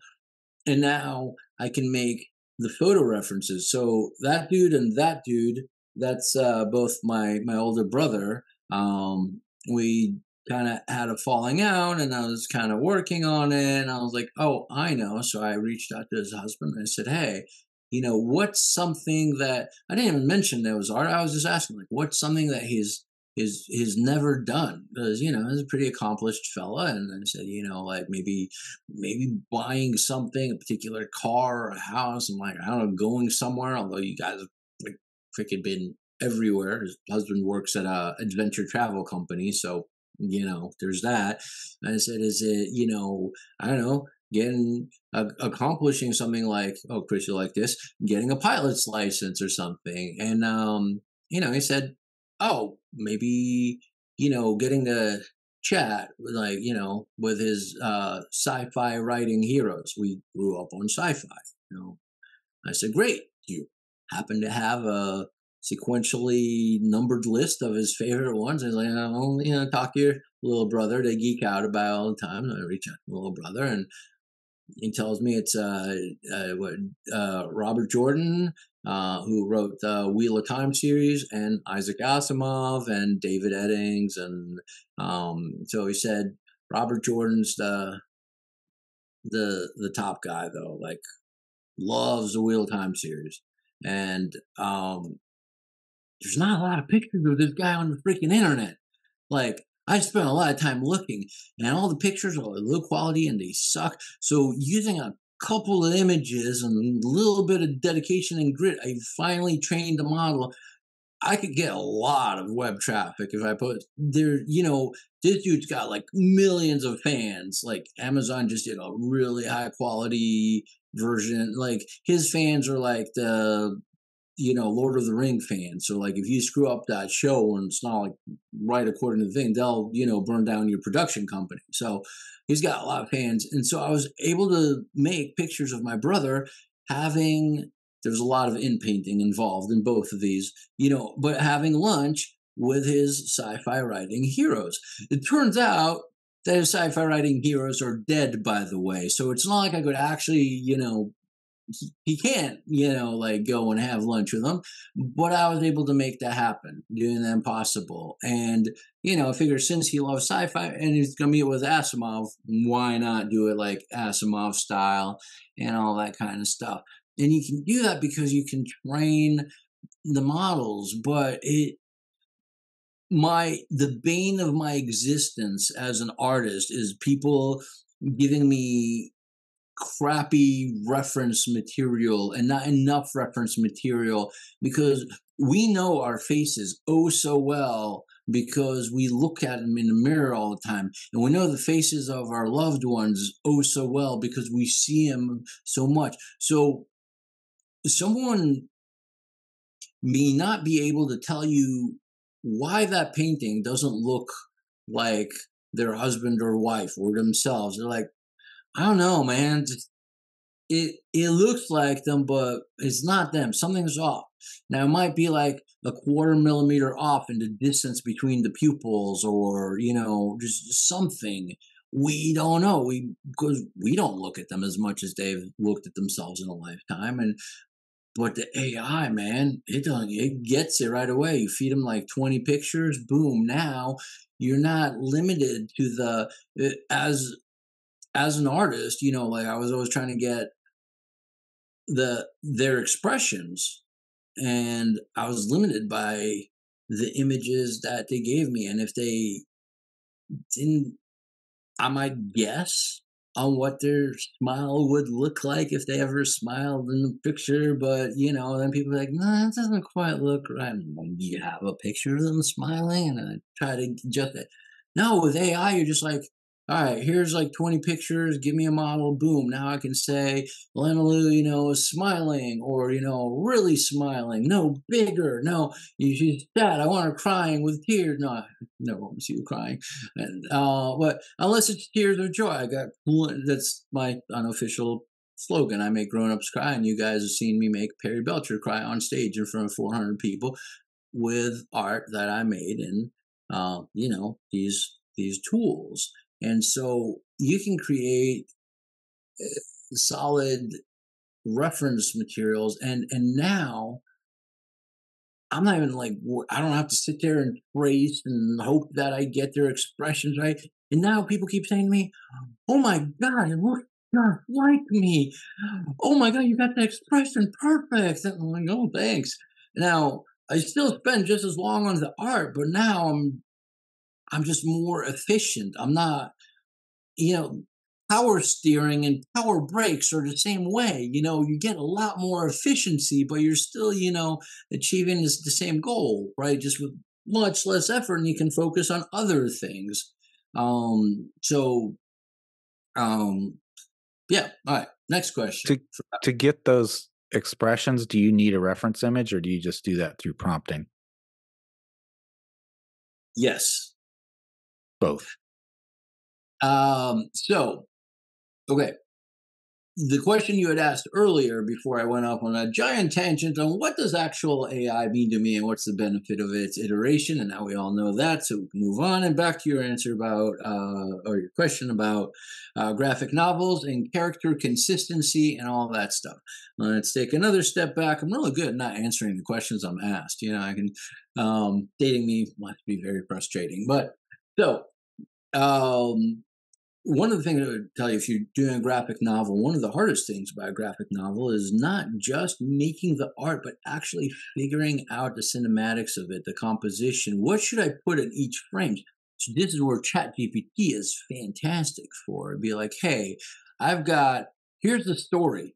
and now i can make the photo references. So that dude and that dude, that's uh, both my my older brother. Um, we kind of had a falling out, and I was kind of working on it. And I was like, oh, I know. So I reached out to his husband and I said, hey, you know, what's something that I didn't even mention that was art. I was just asking, like, what's something that he's is is never done because you know he's a pretty accomplished fella and I said you know like maybe maybe buying something a particular car or a house and like I don't know going somewhere although you guys have like freaking been everywhere. His husband works at a adventure travel company so you know there's that. And I said is it you know I don't know getting uh, accomplishing something like oh Chris you like this getting a pilot's license or something? And um you know he said oh, maybe, you know, getting to chat with like, you know, with his uh, sci-fi writing heroes. We grew up on sci-fi, you know. I said, great. You happen to have a sequentially numbered list of his favorite ones? He's like, oh, you know, talk to your little brother. They geek out about all the time. And I reach out to my little brother and he tells me it's uh, uh what uh Robert Jordan, uh, who wrote the Wheel of Time series, and Isaac Asimov and David Eddings, and um, so he said Robert Jordan's the the the top guy though, like loves the Wheel of Time series, and um, there's not a lot of pictures of this guy on the freaking internet. Like I spent a lot of time looking, and all the pictures are low quality and they suck. So using a couple of images and a little bit of dedication and grit, I finally trained the model. I could get a lot of web traffic if I put there, you know, this dude's got like millions of fans. Like Amazon just did a really high quality version. Like his fans are like the you know, Lord of the Ring fans. So like if you screw up that show and it's not like right according to the thing, they'll, you know, burn down your production company. So he's got a lot of hands. And so I was able to make pictures of my brother having there's a lot of in painting involved in both of these, you know, but having lunch with his sci-fi writing heroes. It turns out that his sci-fi writing heroes are dead, by the way. So it's not like I could actually, you know, he can't, you know, like go and have lunch with them. But I was able to make that happen, doing the impossible. And, you know, I figure since he loves sci fi and he's to meet with Asimov, why not do it like Asimov style and all that kind of stuff? And you can do that because you can train the models, but it, my the bane of my existence as an artist is people giving me crappy reference material and not enough reference material because we know our faces oh so well because we look at them in the mirror all the time and we know the faces of our loved ones oh so well because we see them so much so someone may not be able to tell you why that painting doesn't look like their husband or wife or themselves they're like I don't know, man. It it looks like them, but it's not them. Something's off. Now it might be like a quarter millimeter off in the distance between the pupils, or you know, just something. We don't know. We because we don't look at them as much as they've looked at themselves in a lifetime, and but the AI, man, it doesn't. It gets it right away. You feed them like twenty pictures, boom. Now you're not limited to the eh, as as an artist, you know, like I was always trying to get the their expressions and I was limited by the images that they gave me. And if they didn't I might guess on what their smile would look like if they ever smiled in the picture, but you know, then people are like, no, nah, that doesn't quite look right. You have a picture of them smiling, and I try to adjust it. No, with AI, you're just like, all right, here's like 20 pictures, give me a model, boom. Now I can say Lena Lou, you know, is smiling or, you know, really smiling. No, bigger. No, she's sad. I want her crying with tears. No, I never want to see you crying. And, uh, but unless it's tears of joy, I got, that's my unofficial slogan. I make grown-ups cry, and you guys have seen me make Perry Belcher cry on stage in front of 400 people with art that I made and, uh, you know, these, these tools. And so you can create uh, solid reference materials and and now I'm not even like I don't have to sit there and trace and hope that I get their expressions right. And now people keep saying to me, "Oh my god, look just like me! Oh my god, you got the expression perfect!" And I'm like, "Oh, thanks." Now I still spend just as long on the art, but now I'm I'm just more efficient. I'm not, you know, power steering and power brakes are the same way. You know, you get a lot more efficiency, but you're still, you know, achieving this, the same goal, right? Just with much less effort, and you can focus on other things. Um, so, um, yeah. All right. Next question. To, to get those expressions, do you need a reference image or do you just do that through prompting? Yes. Both. Um, so Okay. The question you had asked earlier before I went off on a giant tangent on what does actual AI mean to me and what's the benefit of its iteration, and now we all know that, so move on and back to your answer about uh, or your question about uh, graphic novels and character consistency and all that stuff. Let's take another step back. I'm really good at not answering the questions I'm asked. You know, I can um, dating me must be very frustrating, but so um, one of the things I would tell you if you're doing a graphic novel, one of the hardest things about a graphic novel is not just making the art, but actually figuring out the cinematics of it, the composition. What should I put in each frame? So this is where ChatGPT is fantastic for. It'd be like, hey, I've got here's the story.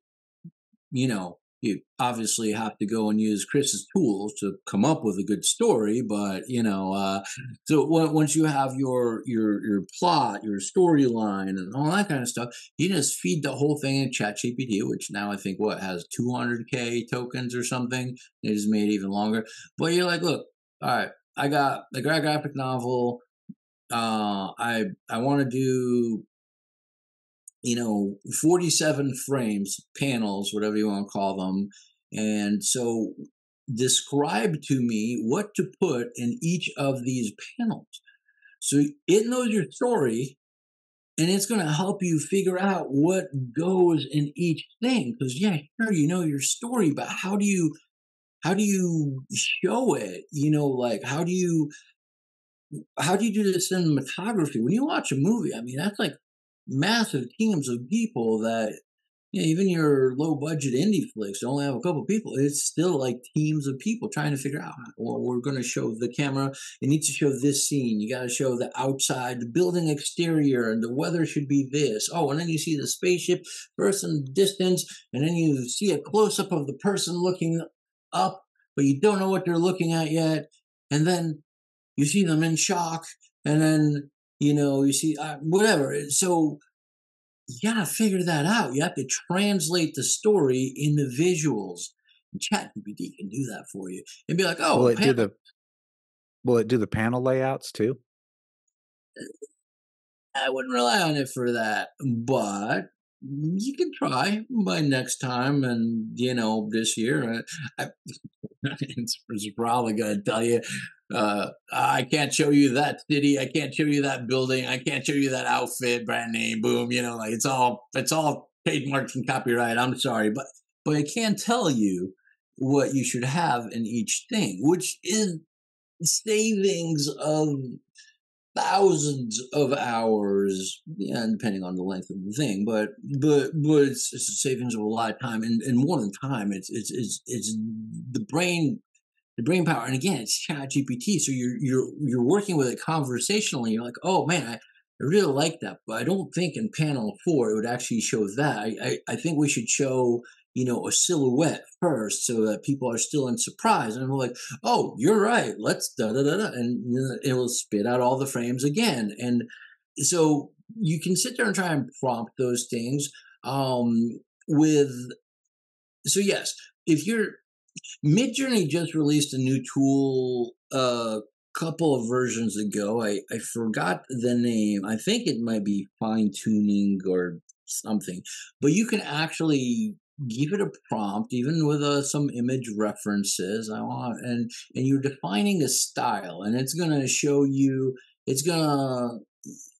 You know, you obviously have to go and use Chris's tools to come up with a good story. But you know, uh, so once you have your your your plot, your storyline, and all that kind of stuff, you just feed the whole thing in ChatGPT, which now I think what has 200k tokens or something. They just made it even longer. But you're like, look, all right, I got the graphic novel. Uh, I I want to do you know, 47 frames, panels, whatever you want to call them. And so describe to me what to put in each of these panels. So it knows your story and it's going to help you figure out what goes in each thing. Because, yeah, sure, you know your story, but how do you. How do you show it? You know, like how do you how do you do the cinematography when you watch a movie? I mean, that's like massive teams of people that you know, even your low budget indie flicks only have a couple people. It's still like teams of people trying to figure out, well, we're going to show the camera. It needs to show this scene. You got to show the outside, the building exterior, and the weather should be this. Oh, and then you see the spaceship person distance, and then you see a close up of the person looking up, but you don't know what they're looking at yet. And then you see them in shock, and then you know, you see, uh, whatever. So you got to figure that out. You have to translate the story in the visuals. ChatGPT can do that for you and be like, "Oh, will it do the will it do the panel layouts too?" I wouldn't rely on it for that, but you can try by next time and you know this year I, I, it's, probably to tell you uh, I can't show you that city. I can't show you that building. I can't show you that outfit, brand name, boom. You know, like it's all it's all trademarks and copyright. I'm sorry, but but I can tell you what you should have in each thing, which is savings of thousands of hours, yeah, depending on the length of the thing, but but but it's, it's a savings of a lot of time and, and more than time. It's it's it's it's the brain the brain power. And again, it's ChatGPT. So you're you're you're working with it conversationally. You're like, oh man, I, I really like that. But I don't think in panel four it would actually show that. I, I, I think we should show, you know, a silhouette first so that people are still in surprise. And I'm like, oh, you're right. Let's da da da da. And it will spit out all the frames again. And so you can sit there and try and prompt those things um, with so yes if you're Midjourney just released a new tool a uh, couple of versions ago. I, I forgot the name. I think it might be fine tuning or something, but you can actually give it a prompt, even with uh, some image references. I want and and you're defining a style, and it's gonna show you. It's gonna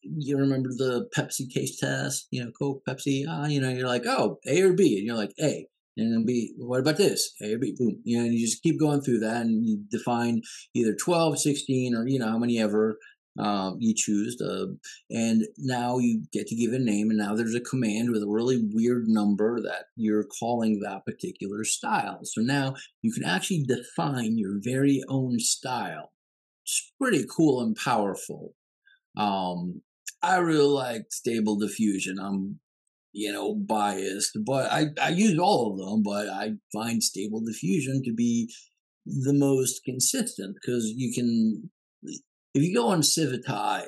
you remember the Pepsi taste test, you know, Coke, Pepsi, ah, you know, you're like, oh, A or B, and you're like, A and then B, what about this? A, B, boom. You know, and you just keep going through that and you define either 12, 16, or, you know, how many ever um, you choose. To, and now you get to give a name, and now there's a command with a really weird number that you're calling that particular style. So now you can actually define your very own style. It's pretty cool and powerful. Um, I really like stable diffusion. I'm you know, biased, but I, I use all of them, but I find stable diffusion to be the most consistent because you can, if you go on Civitai,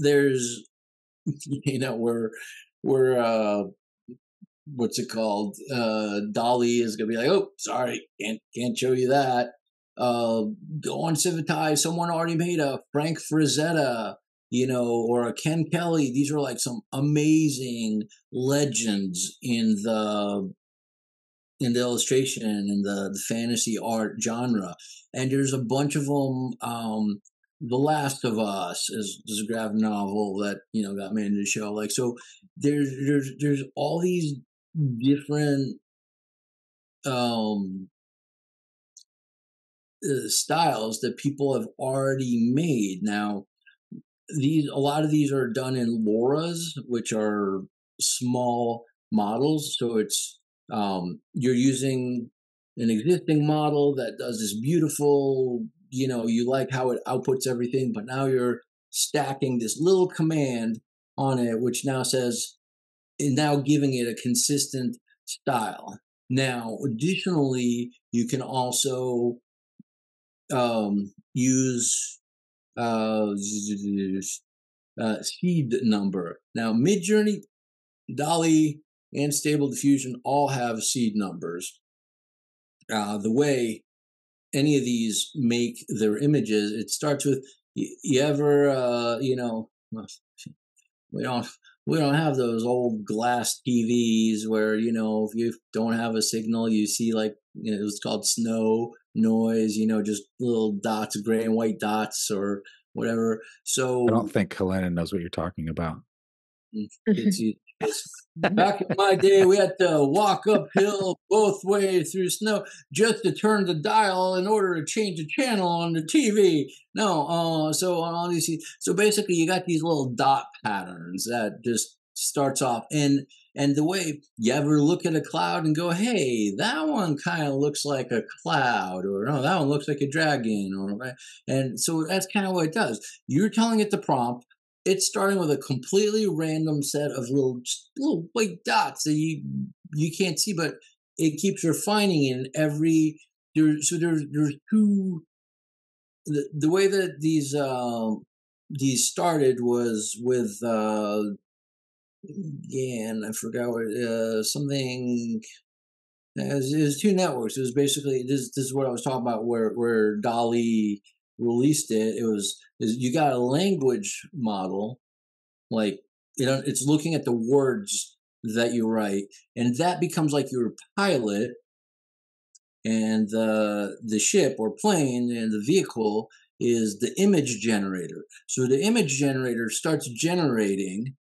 there's, you know, where, where, uh, what's it called? Uh, DALL-E is to be like, oh, sorry, can't, can't show you that. Uh, go on Civitai, someone already made a Frank Frazetta you know, or a Ken Kelly. These are like some amazing legends in the in the illustration and the, the fantasy art genre. And there's a bunch of them. Um, the Last of Us is, is a graphic novel that you know got made into the show. Like so, there's there's there's all these different um uh, styles that people have already made. Now, these a lot of these are done in LoRA's, which are small models. So it's um, you're using an existing model that does this beautiful, you know, you like how it outputs everything, but now you're stacking this little command on it, which now says, now giving it a consistent style. Now, additionally, you can also um, use uh, uh, seed number. Now, Midjourney, DALL-E, and Stable Diffusion all have seed numbers. Uh, the way any of these make their images, it starts with you, you ever, uh, you know, we don't we don't have those old glass TVs where you know if you don't have a signal, you see like you know it's called snow noise, you know, just little dots, gray and white dots or whatever. So I don't think Helena knows what you're talking about. Mm, it's, it's, back in my day, we had to walk uphill both ways through snow just to turn the dial in order to change the channel on the TV. No, uh, so on all these, so basically, you got these little dot patterns that just starts off and and the way you ever look at a cloud and go, hey, that one kind of looks like a cloud, or oh, that one looks like a dragon, or and so that's kind of what it does. You're telling it the prompt. It's starting with a completely random set of little little white dots that you you can't see, but it keeps refining in every there. So there's there's two. The, the way that these uh, these started was with uh, I forgot what uh, something. It was, two networks. It was basically this. This is what I was talking about, where where DALL-E released it. It was you got a language model, like you know, it's looking at the words that you write, and that becomes like your pilot, and the the ship or plane and the vehicle is the image generator. So the image generator starts generating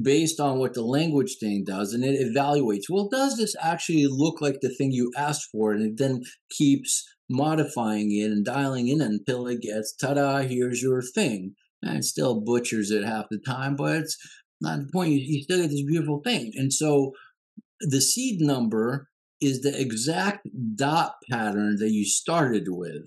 based on what the language thing does and it evaluates well does this actually look like the thing you asked for and it then keeps modifying it and dialing in until it gets ta-da here's your thing. And it still butchers it half the time but it's not the point. You, you still get this beautiful thing. And so the seed number is the exact dot pattern that you started with.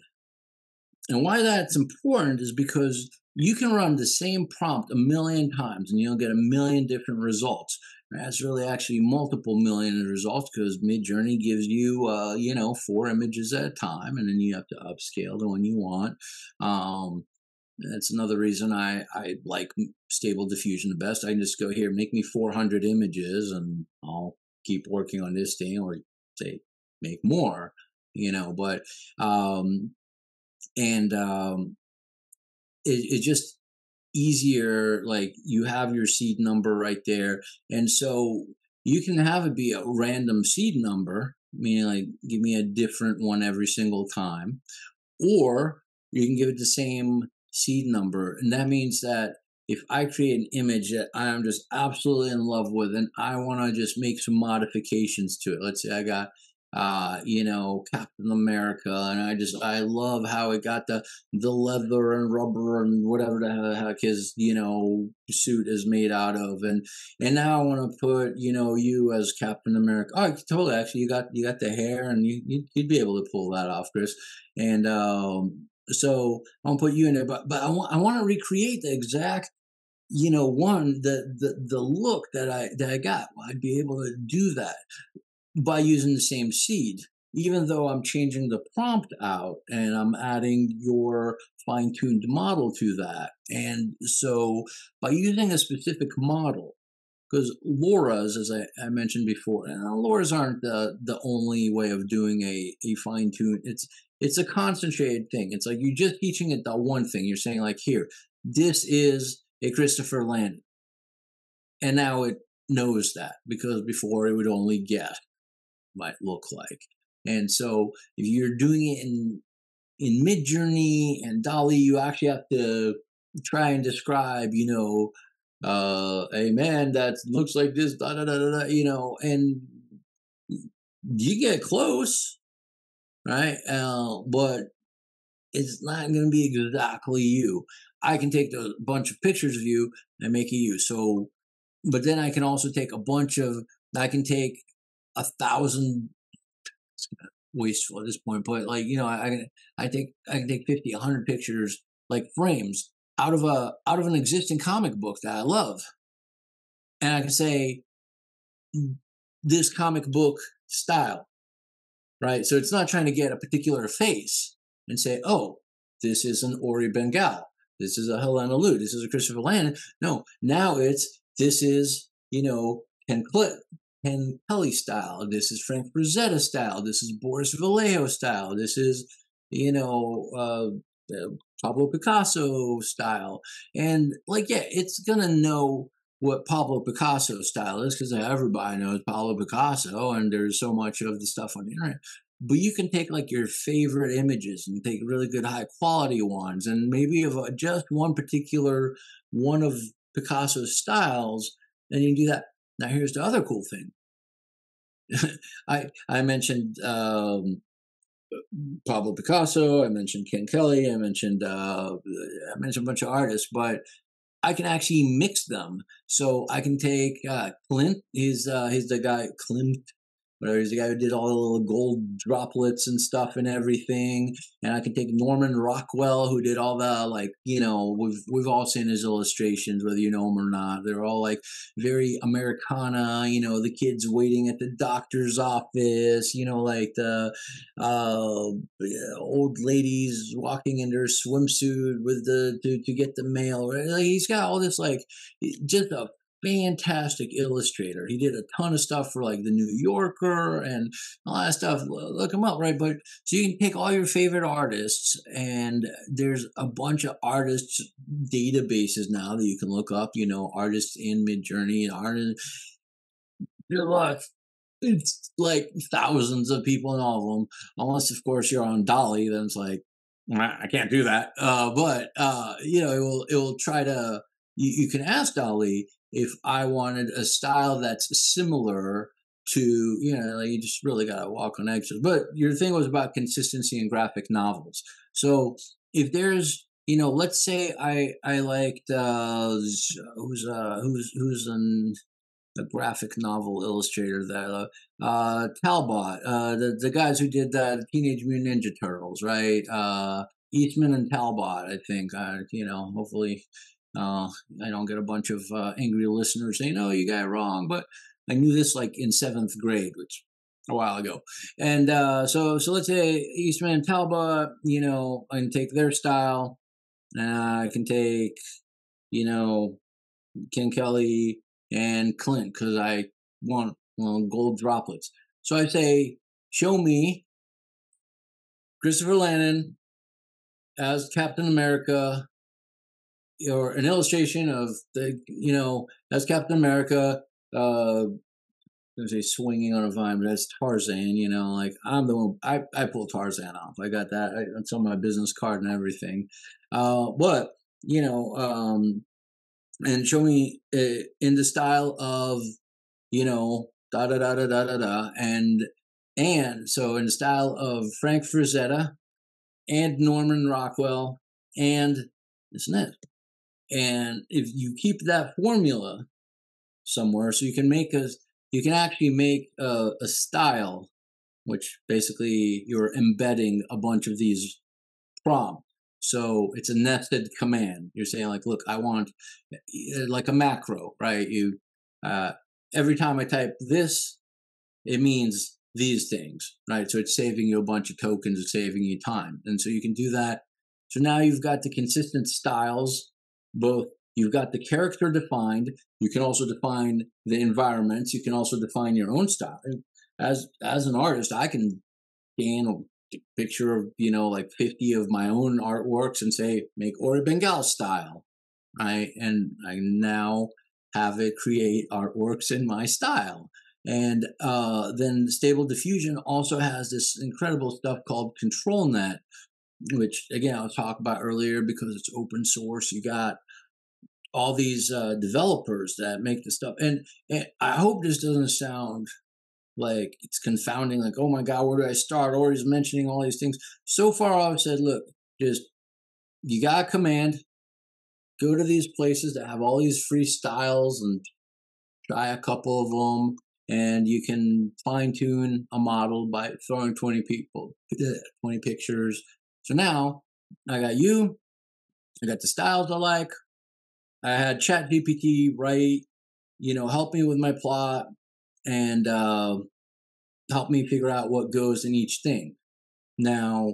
And why that's important is because you can run the same prompt a million times and you'll get a million different results. That's really actually multiple million results because Midjourney gives you, uh, you know, four images at a time, and then you have to upscale the one you want. Um, that's another reason I, I like stable diffusion the best. I can just go here, make me 400 images, and I'll keep working on this thing, or say make more, you know. But um, and um, it, it's just easier like you have your seed number right there. And so you can have it be a random seed number meaning like give me a different one every single time or you can give it the same seed number. And that means that if I create an image that I am just absolutely in love with and I want to just make some modifications to it, let's say I got uh, you know, Captain America, and I just I love how it got the the leather and rubber and whatever the heck his you know suit is made out of, and and now I want to put you know you as Captain America. Oh, totally. Actually, you got you got the hair, and you you'd be able to pull that off, Chris. And um, so I'll put you in there, but but I want I want to recreate the exact you know one the the the look that i that i got i'd be able to do that by using the same seed even though i'm changing the prompt out and i'm adding your fine-tuned model to that and so by using a specific model because LoRA's, as I, I mentioned before, and LoRA's aren't the the only way of doing a a fine tune. It's it's a concentrated thing. It's like you're just teaching it the one thing. You're saying like, here, this is a Christopher Landon, and now it knows that because before it would only guess might look like. And so if you're doing it in in Midjourney and DALL-E, you actually have to try and describe, you know, uh, a man that looks like this, da da da da, da you know, and you get close, right? Uh, but it's not going to be exactly you. I can take a bunch of pictures of you and make it you. So, but then I can also take a bunch of, I can take a thousand wasteful at this point, but like, you know, I, I take, I can take 50, 100 pictures, like frames out of a, out of an existing comic book that I love. And I can say, mm, this comic book style, right? So it's not trying to get a particular face and say, oh, this is an Ori Bengal. This is a Helena Liu. This is a Christopher Landon. No, now it's, this is, you know, Ken Clip, Ken Kelly style. This is Frank Frazetta style. This is Boris Vallejo style. This is, you know, uh, uh, Pablo Picasso style. And like, yeah, it's to know what Pablo Picasso style is because everybody knows Pablo Picasso and there's so much of the stuff on the internet. But you can take like your favorite images and take really good high quality ones and maybe of just one particular one of Picasso's styles, and you do that. Now here's the other cool thing. I I mentioned um, Pablo Picasso. I mentioned Ken Kelly. I mentioned uh, I mentioned a bunch of artists, but I can actually mix them. So I can take uh, Klimt. He's uh, he's the guy Klimt He's the guy who did all the little gold droplets and stuff and everything. And I can take Norman Rockwell, who did all the like, you know, we've we've all seen his illustrations, whether you know him or not. They're all like very Americana, you know, the kids waiting at the doctor's office, you know, like the uh, old ladies walking in their swimsuit with the to, to get the mail. Like he's got all this like just a fantastic illustrator. He did a ton of stuff for like the New Yorker and all that stuff. Look him up, right? But so you can pick all your favorite artists, and there's a bunch of artists databases now that you can look up. You know, artists in Midjourney, artists. Good luck. It's like thousands of people in all of them, unless of course you're on DALL-E. Then it's like I can't do that. Uh, but uh, you know, it will it will try to. You, you can ask DALL-E if I wanted a style that's similar to, you know, you just really got to walk on eggshells. But your thing was about consistency in graphic novels. So if there's, you know, let's say I I liked uh, who's uh who's who's an a graphic novel illustrator that uh, uh Talbot, uh the, the guys who did the Teenage Mutant Ninja Turtles, right? Uh Eastman and Talbot, I think. Uh, you know, hopefully uh, I don't get a bunch of uh, angry listeners saying, "Oh, you got it wrong," but I knew this like in seventh grade, which a while ago. And uh, so, so let's say Eastman Talbot, you know, I can take their style. Uh, I can take, you know, Ken Kelly and Klimt because I want well, gold droplets. So I say, show me Christopher Landon as Captain America or an illustration of the you know that's Captain America. Uh, I say swinging on a vine, but that's Tarzan. You know, like I'm the one. I I pull Tarzan off. I got that. I, that's on my business card and everything. Uh, but you know, um, and show me uh, in the style of you know da da da da da da da and and so in the style of Frank Frazetta and Norman Rockwell and and that. And if you keep that formula somewhere, so you can make a, you can actually make a, a style, which basically you're embedding a bunch of these prompts. So it's a nested command. You're saying like, look, I want eh, like a macro, right? You uh, every time I type this, it means these things, right? So it's saving you a bunch of tokens, it's saving you time. And so you can do that. So now you've got the consistent styles, both you've got the character defined, you can also define the environments, you can also define your own style. As as an artist, I can scan a picture of, you know, like 50 of my own artworks and say, make Ori Bengal style. Right. And I now have it create artworks in my style. And uh, then Stable Diffusion also has this incredible stuff called ControlNet, which again I'll talk about earlier because it's open source. You got all these uh, developers that make the stuff, and, and I hope this doesn't sound like it's confounding. Like, oh my god, where do I start? Or he's mentioning all these things. So far, I've said, look, just you got a command. Go to these places that have all these free styles and try a couple of them and you can fine tune a model by throwing 20 people 20 pictures so now i got you i got the styles i like i had ChatGPT write you know help me with my plot and uh, help me figure out what goes in each thing now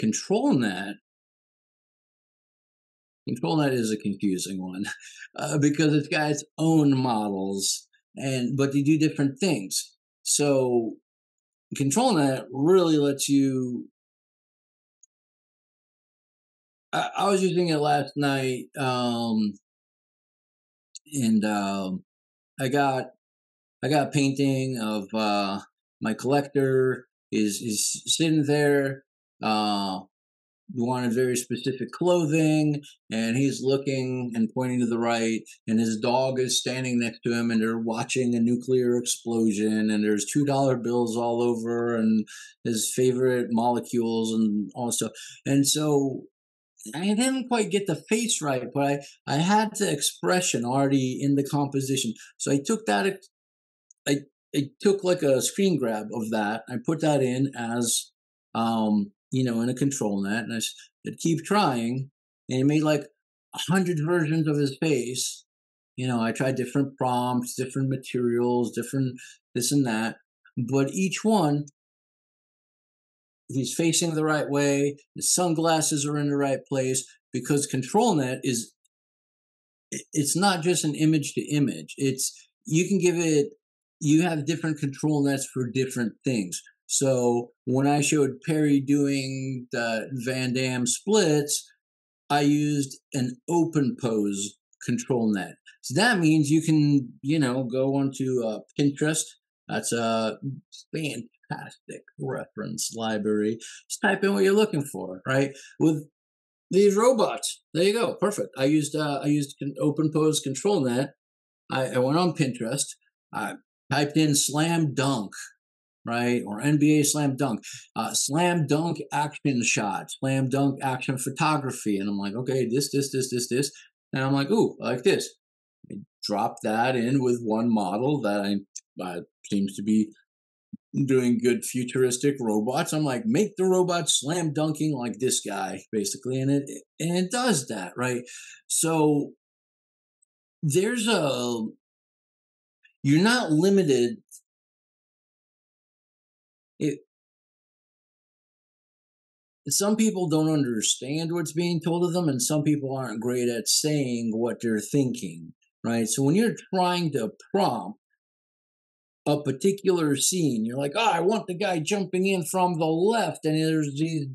ControlNet control net is a confusing one uh, because it's got its own models and but they do different things. So ControlNet really lets you. I, I was using it last night, um, and um, I got I got a painting of uh, my collector is is sitting there. Uh, wanted very specific clothing and he's looking and pointing to the right and his dog is standing next to him and they're watching a nuclear explosion and there's two dollar bills all over and his favorite molecules and all stuff and so I didn't quite get the face right, but I, I had the expression already in the composition. So I took that, I, I took like a screen grab of that. I put that in as um, you know, in a control net And I said, keep trying. And he made like a hundred versions of his face. You know, I tried different prompts, different materials, different this and that. But each one, he's facing the right way, his sunglasses are in the right place, because ControlNet is it's not just an image to image. It's you can give it you have different control nets for different things. So when I showed Perry doing the Van Damme splits, I used an open pose control net. So that means you can, you know, go onto uh, Pinterest. That's a fantastic reference library. Just type in what you're looking for, right? With these robots, there you go, perfect. I used uh, I used open pose ControlNet. I, I went on Pinterest. I typed in slam dunk right? Or NBA slam dunk, uh, slam dunk action shot, slam dunk action photography. And I'm like, okay, this, this, this, this, this. And I'm like, ooh, I like this. I drop that in with one model that I seems to be doing good futuristic robots. I'm like, make the robot slam dunking like this guy, basically, and it and it does that, right? So there's a you're not limited it some people don't understand what's being told of them and some people aren't great at saying what they're thinking right so when you're trying to prompt a particular scene you're like oh i want the guy jumping in from the left and there's these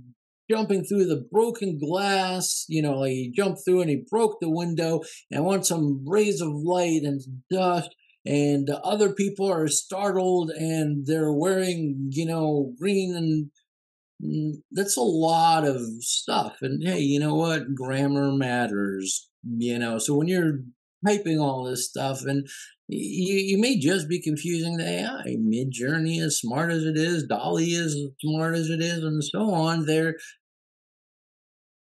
jumping through the broken glass you know he jumped through and he broke the window and i want some rays of light and dust and other people are startled and they're wearing you know green and mm, that's a lot of stuff. And hey, you know what? Grammar matters, you know. So when you're typing all this stuff and you, you may just be confusing the AI. Midjourney, as smart as it is, DALL-E is smart as it is, and so on. There,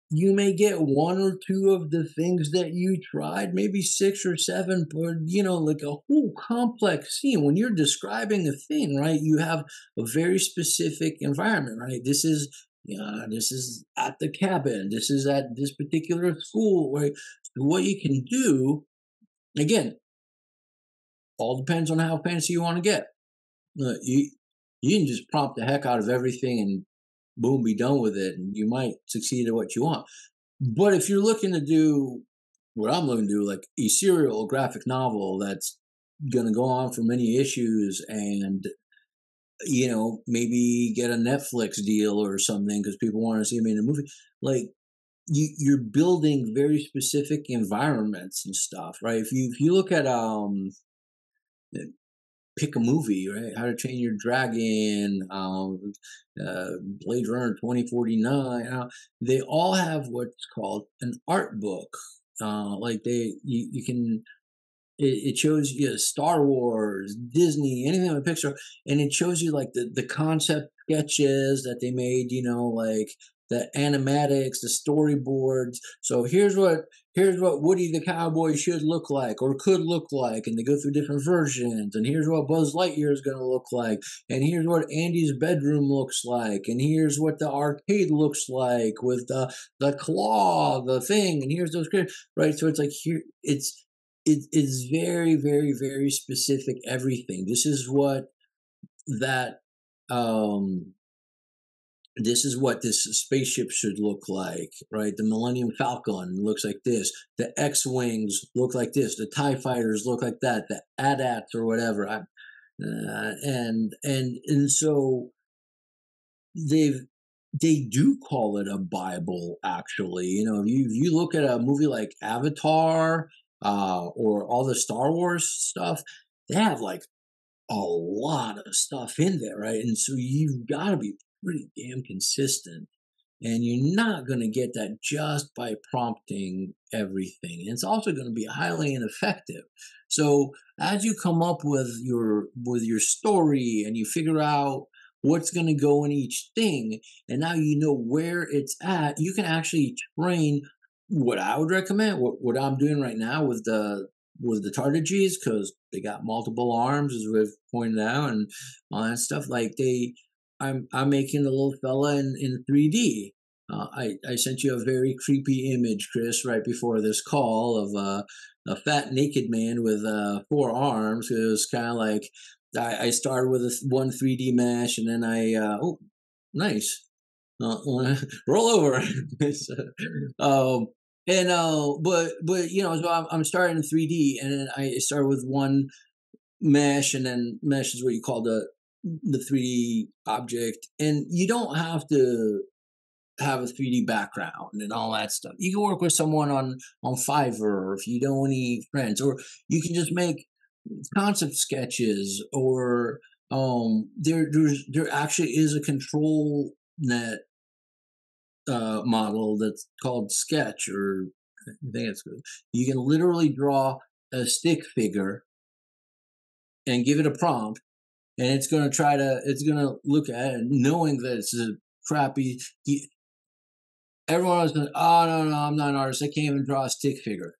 you may get one or two of the things that you tried, maybe six or seven, but you know, like a whole complex scene. When you're describing a thing, right, you have a very specific environment, right? This is yeah, this is at the cabin. This is at this particular school. Right? What you can do, again, all depends on how fancy you want to get. You you can just prompt the heck out of everything and boom, be done with it, and you might succeed at what you want. But if you're looking to do what I'm looking to do, like a serial graphic novel that's going to go on for many issues and you know maybe get a netflix deal or something because people want to see me in a movie like you you're building very specific environments and stuff right if you if you look at um pick a movie, right? How to Train Your Dragon, um, uh, Blade Runner 2049. Uh, they all have what's called an art book. Uh, like they, you, you can, it, it shows you Star Wars, Disney, anything with Pixar, and it shows you like the, the concept sketches that they made, you know, like the animatics, the storyboards. So here's what here's what Woody the Cowboy should look like or could look like, and they go through different versions. And here's what Buzz Lightyear is going to look like, and here's what Andy's bedroom looks like, and here's what the arcade looks like with the the claw, the thing, and here's those right. So it's like here it's it is very very very specific everything. This is what that um this is what this spaceship should look like, right? The Millennium Falcon looks like this. The X Wings look like this. The Tie Fighters look like that. The AT-ATs or whatever. I, uh, and and and so they've they do call it a Bible. Actually, you know, if you if you look at a movie like Avatar uh, or all the Star Wars stuff, they have like a lot of stuff in there, right? And so you've got to be pretty damn consistent. And you're not going to get that just by prompting everything. And it's also going to be highly ineffective. So as you come up with your with your story and you figure out what's going to go in each thing, and now you know where it's at, you can actually train what I would recommend, what, what I'm doing right now with the with the tardigrades, because they got multiple arms, as we've pointed out, and all that stuff. Like they I'm I'm making the little fella in in 3D. Uh, I I sent you a very creepy image, Chris, right before this call of uh, a fat naked man with uh, four arms. It was kind of like I, I, started with a one 3D mesh, and then I uh, oh nice uh, roll over. um, and uh, but but you know, so I'm, I'm starting in 3D, and I started with one mesh, and then mesh is what you call the the 3D object, and you don't have to have a 3D background and all that stuff. You can work with someone on on Fiverr if you don't any friends, or you can just make concept sketches, or um, there there's there actually is a control net uh, model that's called Sketch, or I think it's good. You can literally draw a stick figure and give it a prompt and it's going to try to it's going to look at it knowing that it's a crappy everyone was going oh no no i'm not an artist. I can't even draw a stick figure.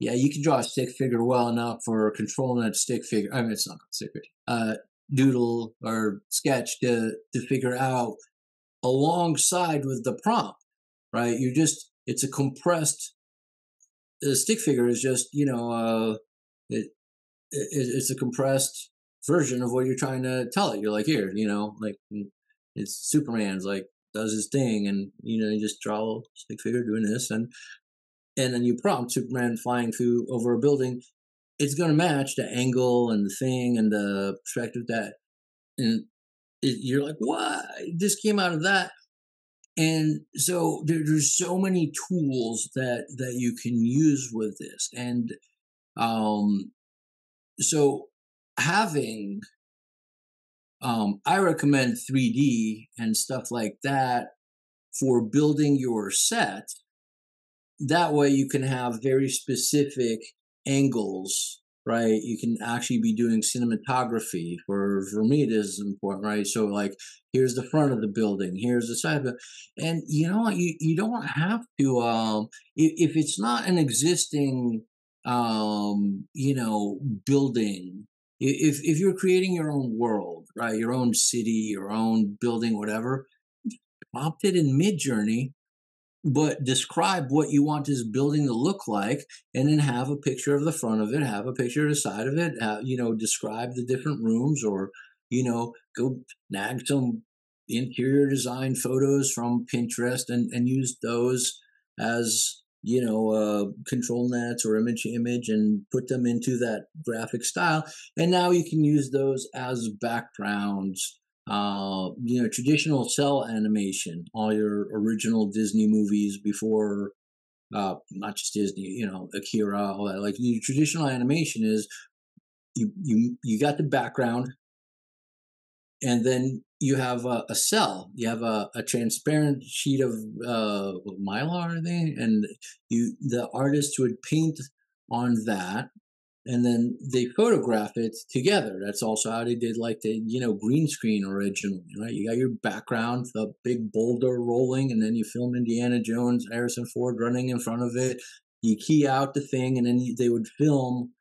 Yeah you can draw a stick figure well enough for ControlNet stick figure i mean it's not a figure uh doodle or sketch to to figure out alongside with the prompt right? You just it's a compressed the stick figure is just you know uh it, it it's a compressed version of what you're trying to tell it. You're like, here, you know, like mm, it's Superman's like does his thing, and you know, you just draw a stick figure doing this, and and then you prompt Superman flying through over a building. It's going to match the angle and the thing and the perspective that, and it, you're like, what? This came out of that. And so there, there's so many tools that that you can use with this, and um, so having um, I recommend 3D and stuff like that for building your set. That way, you can have very specific angles right? You can actually be doing cinematography for for me it is important right? So like here's the front of the building here's the side of it. And you know you, you don't have to um if, if it's not an existing um you know building if if you're creating your own world right your own city your own building whatever prompt it in midjourney but describe what you want this building to look like and then have a picture of the front of it have a picture of the side of it you know describe the different rooms or you know go nag some interior design photos from pinterest and, and use those as you know uh, control nets or image image and put them into that graphic style and now you can use those as backgrounds uh, you know, traditional cel animation, all your original Disney movies before, uh, not just Disney, you know, Akira, all that. Like your traditional animation is you you you got the background, and then you have a, a cell. You have a, a transparent sheet of uh, mylar, I think, and you the artist would paint on that and then they photograph it together. That's also how they did like the you know green screen originally, right? You got your background, the big boulder rolling, and then you film Indiana Jones, Harrison Ford running in front of it. You key out the thing, and then they would film.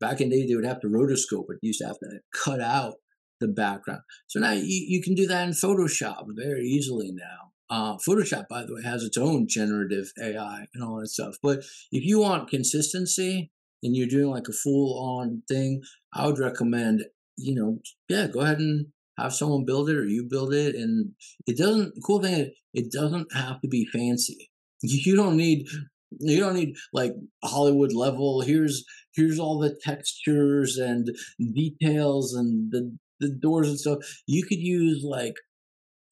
Back in the day, they would have to rotoscope it. You used to have to cut out the background. So now you, you can do that in Photoshop very easily now. Uh, Photoshop, by the way, has its own generative AI and all that stuff. But if you want consistency, and you're doing like a full on thing, I would recommend, you know, yeah, go ahead and have someone build it or you build it. And it doesn't, cool thing, is, it doesn't have to be fancy. You don't need, you don't need like Hollywood level. Here's, here's all the textures and details and the, the doors and stuff. You could use like,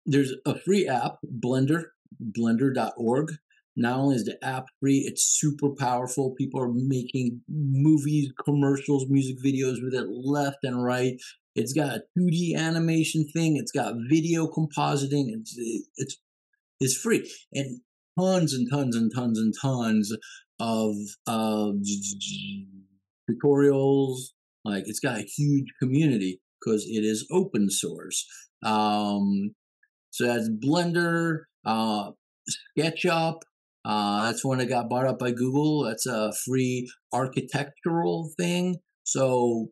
there's a free app, Blender, blender.org not only is the app free, it's super powerful. People are making movies, commercials, music videos with it left and right. It's got a 2D animation thing. It's got video compositing. It's it's it's free and tons and tons and tons and tons of uh, tutorials. Like it's got a huge community because it is open source. Um, so that's Blender, uh, SketchUp, uh, that's when it got bought up by Google. That's a free architectural thing. So,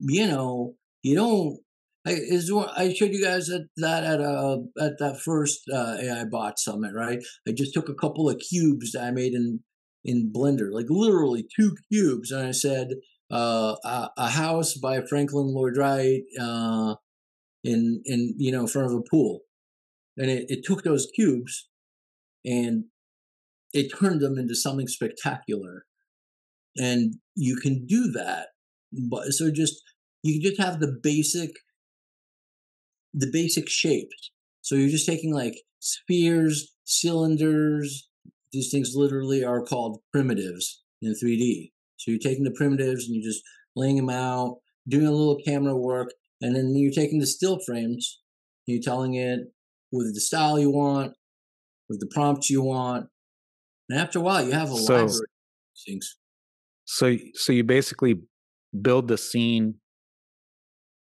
you know, you don't. I, is I showed you guys that, that at uh at that first uh, AI bot summit, right? I just took a couple of cubes that I made in in Blender, like literally two cubes, and I said uh, a, a house by Franklin Lloyd Wright uh, in in you know in front of a pool, and it, it took those cubes and it turned them into something spectacular. And you can do that. But so just you can just have the basic the basic shapes. So you're just taking like spheres, cylinders, these things literally are called primitives in 3D. So you're taking the primitives and you're just laying them out, doing a little camera work, and then you're taking the still frames, you're telling it with the style you want, with the prompts you want, and after a while, you have a so, library things. So, so you basically build the scene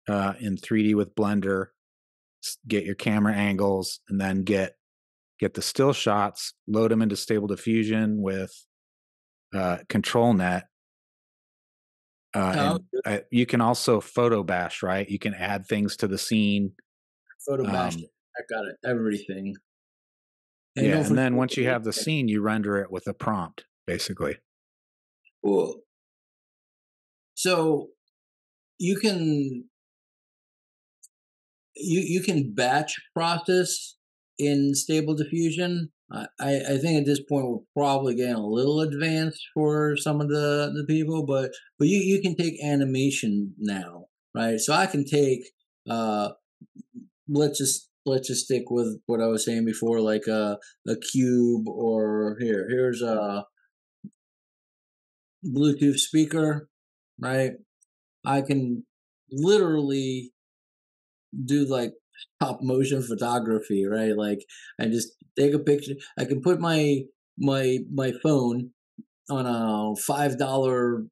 uh, in 3D with Blender, get your camera angles, and then get get the still shots, load them into Stable Diffusion with uh, Control Net. Uh, oh, and, uh, you can also photo bash, right? You can add things to the scene. Photo bash. Um, I got it. Everything. And yeah, and then once you have the scene, you render it with a prompt, basically. Cool. So you can you you can batch process in stable diffusion. I, I think at this point we're probably getting a little advanced for some of the, the people, but but you, you can take animation now, right? So I can take uh let's just let's just stick with what I was saying before, like a a cube or here. Here's a Bluetooth speaker, right? I can literally do like top motion photography, right? Like I just take a picture. I can put my my my phone on a five dollar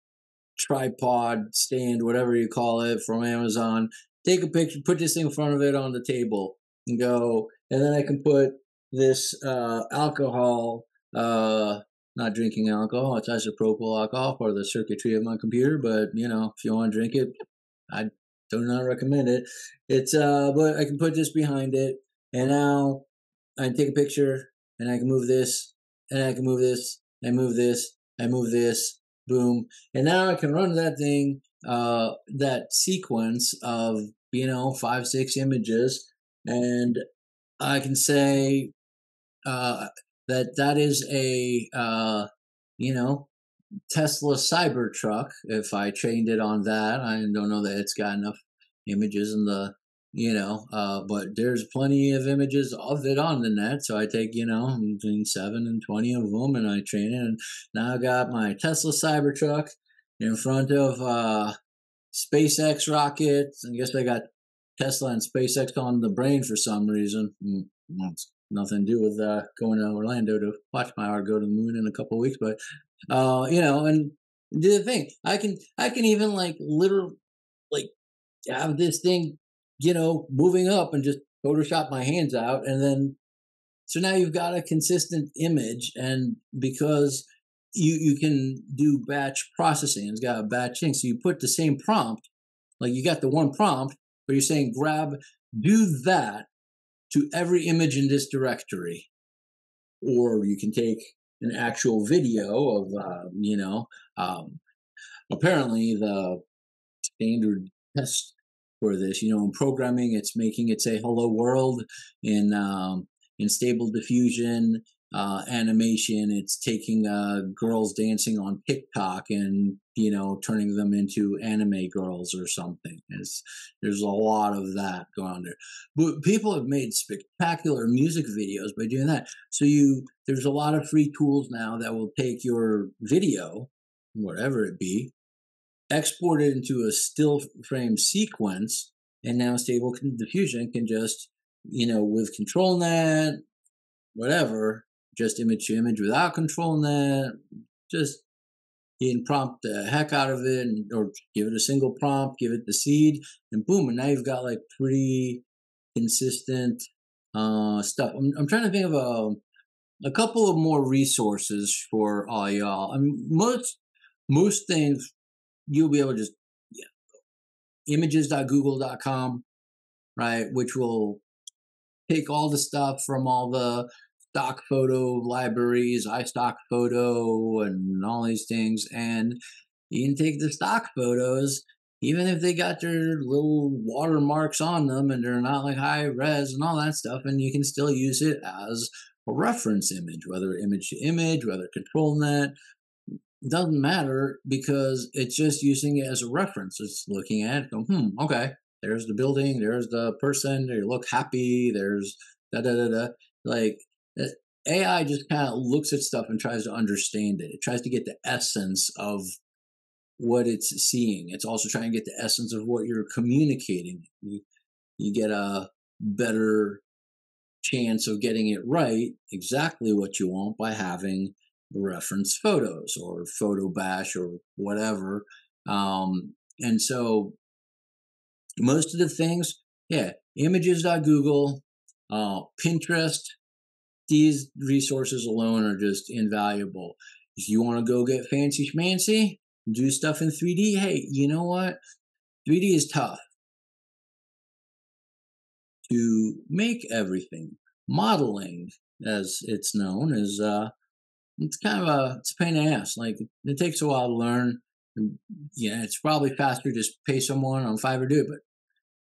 tripod stand, whatever you call it, from Amazon. Take a picture, put this thing in front of it on the table, and go. And then I can put this uh, alcohol. Uh, not drinking alcohol. It's isopropyl alcohol, of the circuitry of my computer. But you know, if you want to drink it, I do not recommend it. It's uh, but I can put this behind it, and now I can take a picture, and I can move this, and I can move this, and move this, and move this, boom, and now I can run that thing, uh, that sequence of you know five six images, and I can say, uh, that that is a uh, you know Tesla Cybertruck. If I trained it on that, I don't know that it's got enough images in the you know, uh, but there's plenty of images of it on the net. So I take, you know, between seven and 20 of them and I train it. And now I got my Tesla Cybertruck in front of uh, SpaceX rockets. And I guess I got Tesla and SpaceX on the brain for some reason. Mm, it's nothing to do with uh, going to Orlando to watch my art go to the moon in a couple weeks, but uh, you know, and do the thing. I can I can even like literally like have this thing, you know, moving up and just Photoshop my hands out, and then so now you've got a consistent image, and because you you can do batch processing, it's got a batching, so you put the same prompt, like you got the one prompt, but you're saying grab do that to every image in this directory. Or you can take an actual video of, uh, you know, um, apparently the standard test for this, you know, in programming, it's making it say hello world in, um, in stable diffusion uh, animation. It's taking uh, girls dancing on TikTok and you know turning them into anime girls or something. It's, there's a lot of that going on there. But people have made spectacular music videos by doing that. So you there's a lot of free tools now that will take your video, whatever it be, export it into a still frame sequence, and now Stable Diffusion can just you know with control net, whatever just image to image without ControlNet. Just you can prompt the heck out of it, or give it a single prompt, give it the seed, and boom, and now you've got like pretty consistent uh, stuff. I'm, I'm trying to think of a a couple of more resources for all y'all. I mean, most most things you'll be able to just yeah, images.google.com, right, which will take all the stuff from all the stock photo libraries, iStock photo, and all these things. And you can take the stock photos, even if they got their little watermarks on them and they're not like high res and all that stuff, and you can still use it as a reference image, whether image to image, whether ControlNet. Doesn't matter because it's just using it as a reference. It's looking at it, go, hmm, okay, there's the building, there's the person, they look happy, there's da da da da. Like AI just kind of looks at stuff and tries to understand it. It tries to get the essence of what it's seeing. It's also trying to get the essence of what you're communicating. You, you get a better chance of getting it right, exactly what you want, by having reference photos or photo bash or whatever. Um, and so most of the things, yeah, images.google, uh, Pinterest, these resources alone are just invaluable. If you want to go get fancy schmancy, do stuff in 3D, hey, you know what? 3D is tough to make everything. Modeling, as it's known, is uh, it's kind of a it's a pain in the ass. Like it takes a while to learn. And Yeah, it's probably faster to just pay someone on Fiverr do but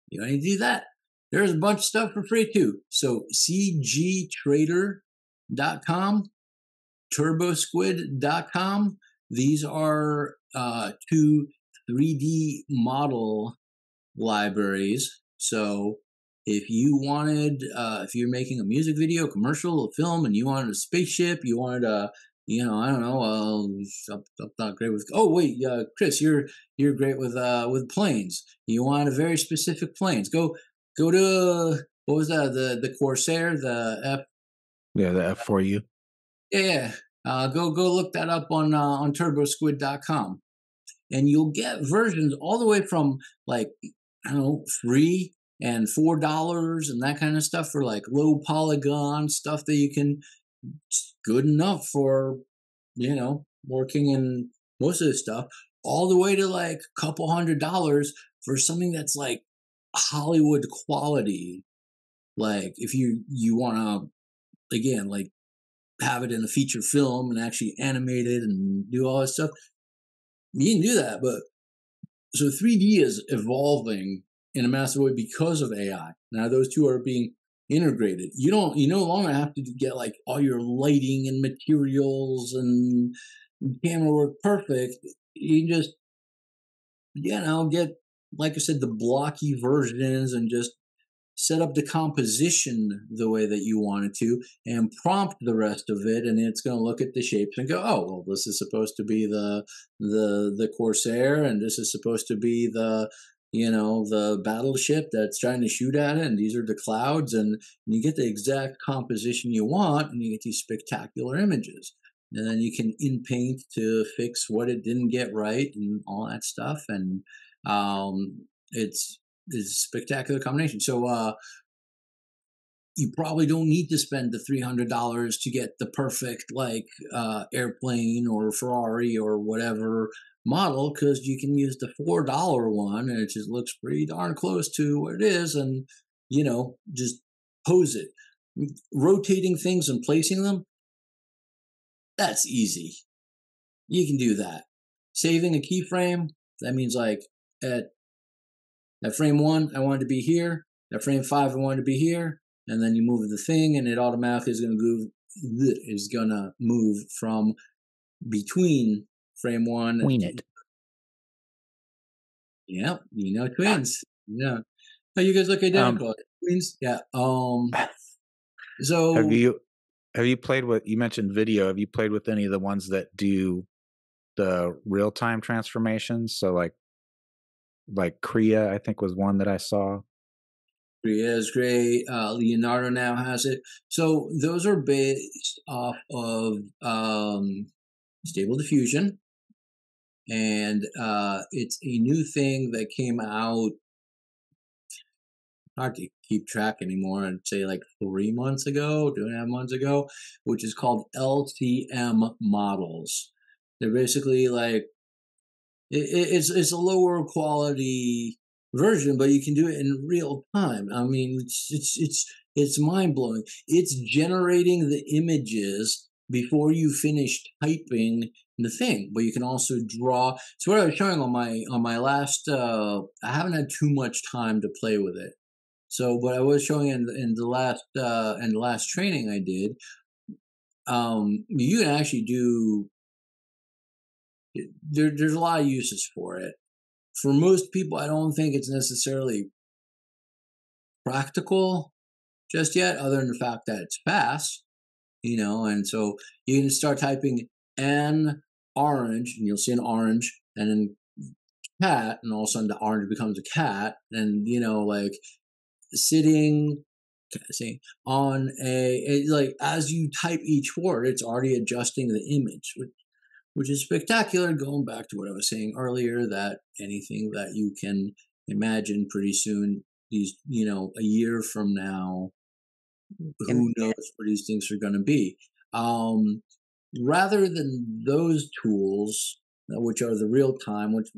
you don't need to do that. There's a bunch of stuff for free too. So cgtrader.com, turbosquid.com. These are uh, two 3D model libraries. So if you wanted, uh, if you're making a music video, commercial, a film, and you wanted a spaceship, you wanted a, you know, I don't know, uh, I'm, I'm not great with. Oh wait, uh, Chris, you're you're great with uh, with planes. You want a very specific planes. Go go to what was that the the Corsair the F Yeah, the F4U. yeah uh, go go look that up on uh, on turbosquid.com and you'll get versions all the way from like I don't know free and four dollars and that kind of stuff for like low polygon stuff that you can good enough for you know working in most of this stuff all the way to like a couple hundred dollars for something that's like hollywood quality. Like if you you want to again like have it in a feature film and actually animate it and do all this stuff you can do that but so 3d is evolving in a massive way because of ai now those two are being integrated. You don't you no longer have to get like all your lighting and materials and camera work perfect. You just you know get like i said the blocky versions and just set up the composition the way that you want it to and prompt the rest of it and it's going to look at the shapes and go oh well this is supposed to be the the the corsair and this is supposed to be the you know the battleship that's trying to shoot at it and these are the clouds and, and you get the exact composition you want and you get these spectacular images and then you can in paint to fix what it didn't get right and all that stuff and um it's is a spectacular combination. So uh, you probably don't need to spend the three hundred dollars to get the perfect like uh, airplane or Ferrari or whatever model because you can use the four dollar one and it just looks pretty darn close to what it is, and you know just pose it. Rotating things and placing them, that's easy. You can do that. Saving a keyframe, that means like at at frame one, I wanted to be here. At frame five, I wanted to be here. And then you move the thing, and it automatically is going to move. Is going to move from between frame one. Tween it. Yeah, you know twins. Yeah. Oh, you guys look identical. Um, twins. Yeah. Um. So have you have you played with? You mentioned video. Have you played with any of the ones that do the real time transformations? So like like Krea, I think was one that I saw. Krea is great. Uh, Leonardo now has it. So those are based off of um, Stable Diffusion, and uh, it's a new thing that came out. Hard to keep track anymore. I'd say like three months ago, two and a half months ago, which is called LCM models. They're basically like it's it's a lower quality version, but you can do it in real time. I mean, it's it's it's it's mind blowing. It's generating the images before you finish typing the thing, but you can also draw. So what I was showing on my on my last, uh, I haven't had too much time to play with it. So what I was showing in in the last uh, in the last training I did, um, you can actually do there, there's a lot of uses for it. For most people, I don't think it's necessarily practical just yet, other than the fact that it's fast, you know. And so you can start typing an orange, and you'll see an orange, and then cat, and all of a sudden the orange becomes a cat, and you know, like sitting see on a like as you type each word, it's already adjusting the image, which which is spectacular. Going back to what I was saying earlier, that anything that you can imagine pretty soon, these, you know, a year from now, who knows where these things are going to be. Um, rather than those tools, uh, which are the real time, which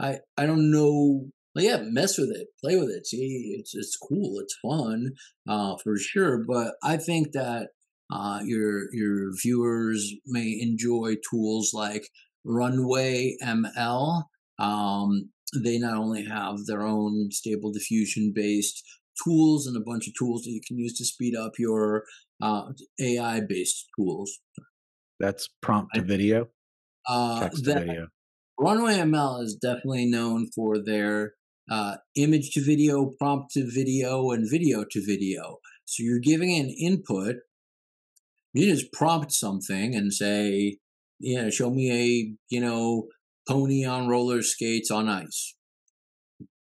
I, I don't know yeah, mess with it, play with it. See, it's it's cool, it's fun, uh, for sure. But I think that uh, your your viewers may enjoy tools like Runway ML. Um, they not only have their own stable diffusion based tools and a bunch of tools that you can use to speed up your uh, AI based tools. That's prompt to video. Uh, Text to video. Runway ML is definitely known for their uh, image to video, prompt to video, and video to video. So you're giving an input you just prompt something and say, you know, show me a, you know, pony on roller skates on ice.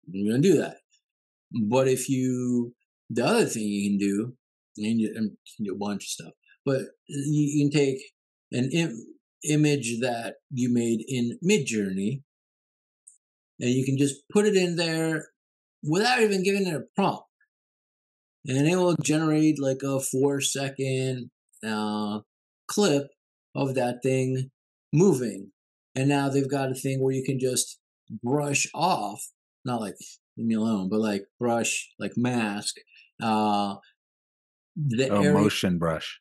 You're going to do that. But if you, the other thing you can do, and you, and you can do a bunch of stuff, but you, can take an Im- image that you made in Midjourney, and you can just put it in there without even giving it a prompt, and it will generate like a four second uh, clip of that thing moving. And now they've got a thing where you can just brush off, not like leave me alone, but like brush, like mask, uh, the Oh, area, motion brush.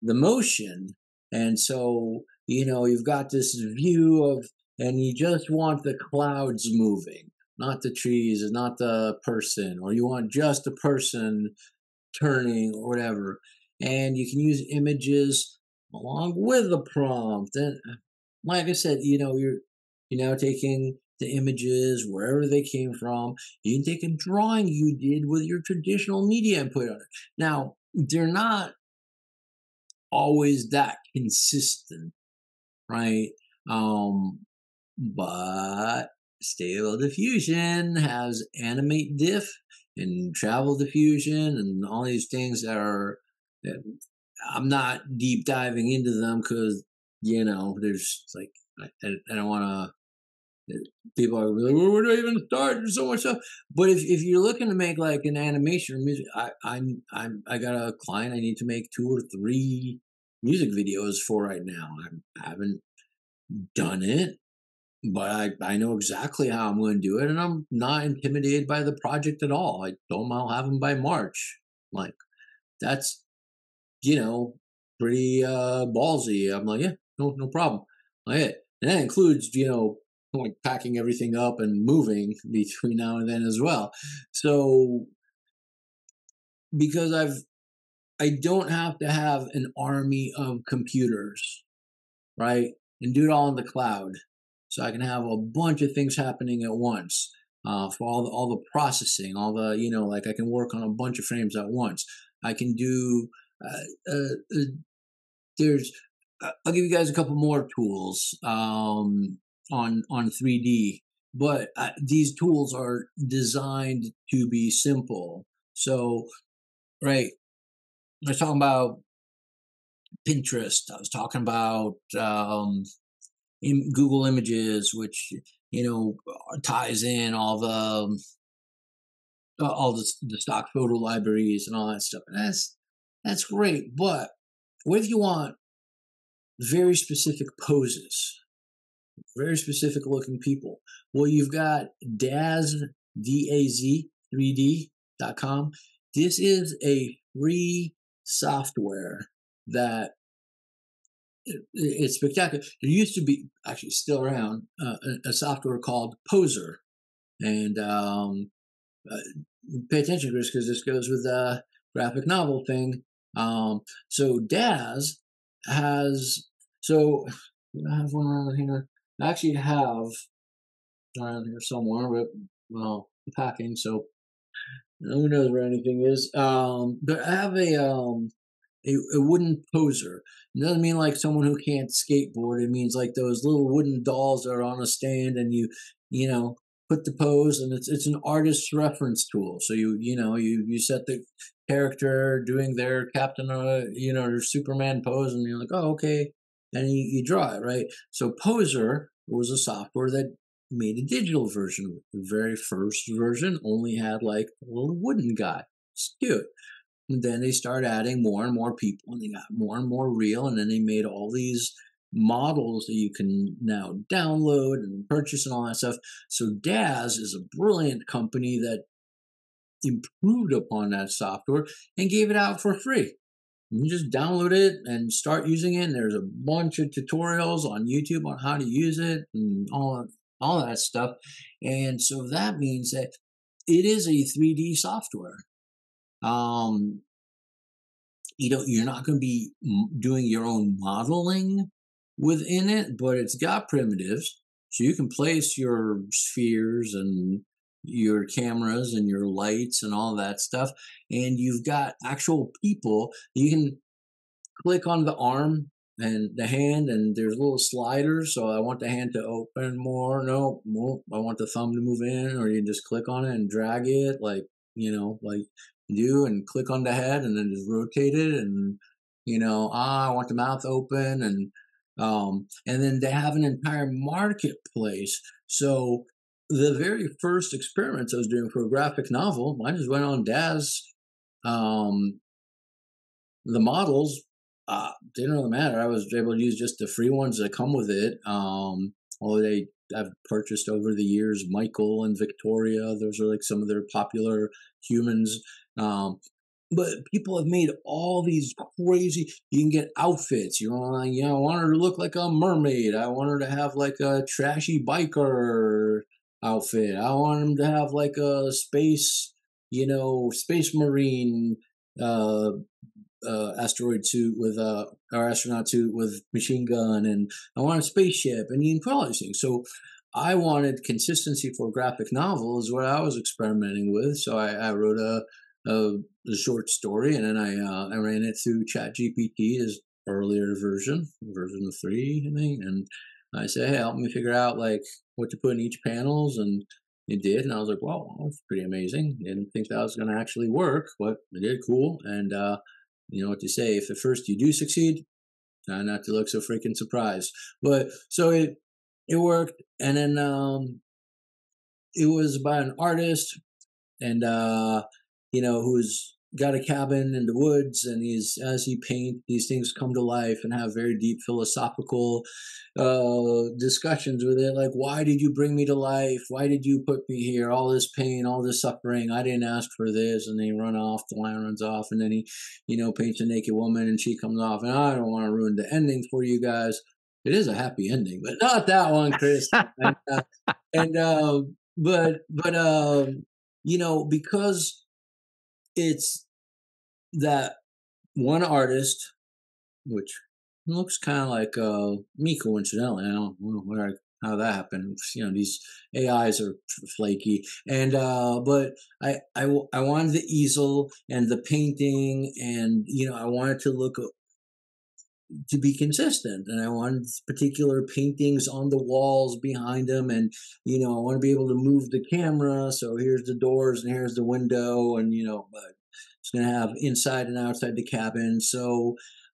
the motion. And so, you know, you've got this view of, and you just want the clouds moving, not the trees, and not the person, or you want just the person turning or whatever. And you can use images along with the prompt. And like I said, you know, you're you're now taking the images wherever they came from. You can take a drawing you did with your traditional media and put it on it. Now, they're not always that consistent, right? Um, but Stable Diffusion has Animate Diff and Travel Diffusion and all these things that are. That I'm not deep diving into them because you know there's like I, I don't want to. People are like, well, where do I even start? There's so much stuff. But if, if you're looking to make like an animation or music, I I'm I'm I got a client I need to make two or three music videos for right now. I haven't done it, but I, I know exactly how I'm going to do it, and I'm not intimidated by the project at all. I them I'll have them by March. Like that's you know pretty uh ballsy. I'm like, yeah, no no problem. Like it, and that includes you know like packing everything up and moving between now and then as well. So because I've I don't have to have an army of computers, right? And do it all in the cloud. So I can have a bunch of things happening at once. Uh, for all the, all the processing, all the, you know, like I can work on a bunch of frames at once. I can do, uh, uh, uh, there's, I'll give you guys a couple more tools um, on, on 3D, but uh, these tools are designed to be simple. So, right, I was talking about Pinterest. I was talking about um, Google Images, which you know ties in all the uh, all the, the stock photo libraries and all that stuff. And that's that's great. But what if you want very specific poses, very specific looking people? Well, you've got Daz D A Z 3D.com. This is a free software that it's spectacular. There used to be actually still around uh, a, software called Poser, and um, uh, pay attention this because this goes with the graphic novel thing. Um, so Daz has so I have one around here. I actually have around here somewhere, but well, packing, so who knows where anything is. Um, but I have a um a, a wooden poser. It doesn't mean like someone who can't skateboard. It means like those little wooden dolls that are on a stand, and you you know put the pose, and it's it's an artist's reference tool. So you you know you you set the character doing their captain uh you know their Superman pose, and you're like oh okay, and you, you draw it right. So Poser was a software that made a digital version. The very first version only had like a little wooden guy. It's cute. And then they started adding more and more people, and they got more and more real. And then they made all these models that you can now download and purchase and all that stuff. So Daz is a brilliant company that improved upon that software and gave it out for free. You just download it and start using it. And there's a bunch of tutorials on YouTube on how to use it and all all that stuff. And so that means that it is a 3D software. Um, you know, you're not going to be doing your own modeling within it, but it's got primitives. So you can place your spheres and your cameras and your lights and all that stuff. And you've got actual people. You can click on the arm and the hand and there's little sliders so i want the hand to open more no no i want the thumb to move in or you just click on it and drag it like you know like you do and click on the head and then just rotate it and you know ah i want the mouth open and um and then they have an entire marketplace so the very first experiments i was doing for a graphic novel i just went on daz um the models uh, didn't really matter. I was able to use just the free ones that come with it. Um, although they I've purchased over the years, Michael and Victoria. Those are like some of their popular humans. Um, but people have made all these crazy. You can get outfits. You know, you know, I want her to look like a mermaid. I want her to have like a trashy biker outfit. I want him to have like a space, you know, space marine uh uh, asteroid suit with uh, our astronaut suit with machine gun, and I want a spaceship, and you can all these things. So I wanted consistency for graphic novel is what I was experimenting with. So I, I wrote a, a, a, short story, and then I uh, I ran it through ChatGPT, his earlier version, version three, I think, and I said, hey, help me figure out like what to put in each panels and it did and i was like wow that's pretty amazing didn't think that was going to actually work but it did cool and uh, you know what to say. If at first you do succeed, try not to look so freaking surprised. But so it it worked, and then um, it was by an artist, and uh, you know who's got a cabin in the woods and he's as he paint these things come to life and have very deep philosophical uh, discussions with it. Like why did you bring me to life? Why did you put me here? All this pain all this suffering. I didn't ask for this. And they run off the lion runs off and then he you know paints a naked woman and she comes off. And i don't want to ruin the ending for you guys. It is a happy ending but not that one chris. And, uh, and uh, but but um you know because it's that one artist, which looks kind of like uh, me coincidentally. I don't know where how that happened. You know, these AIs are flaky, and uh, but I, I I wanted the easel and the painting, and you know, I wanted to look to be consistent and i wanted particular paintings on the walls behind them and you know i want to be able to move the camera so here's the doors and here's the window and you know but it's going to have inside and outside the cabin so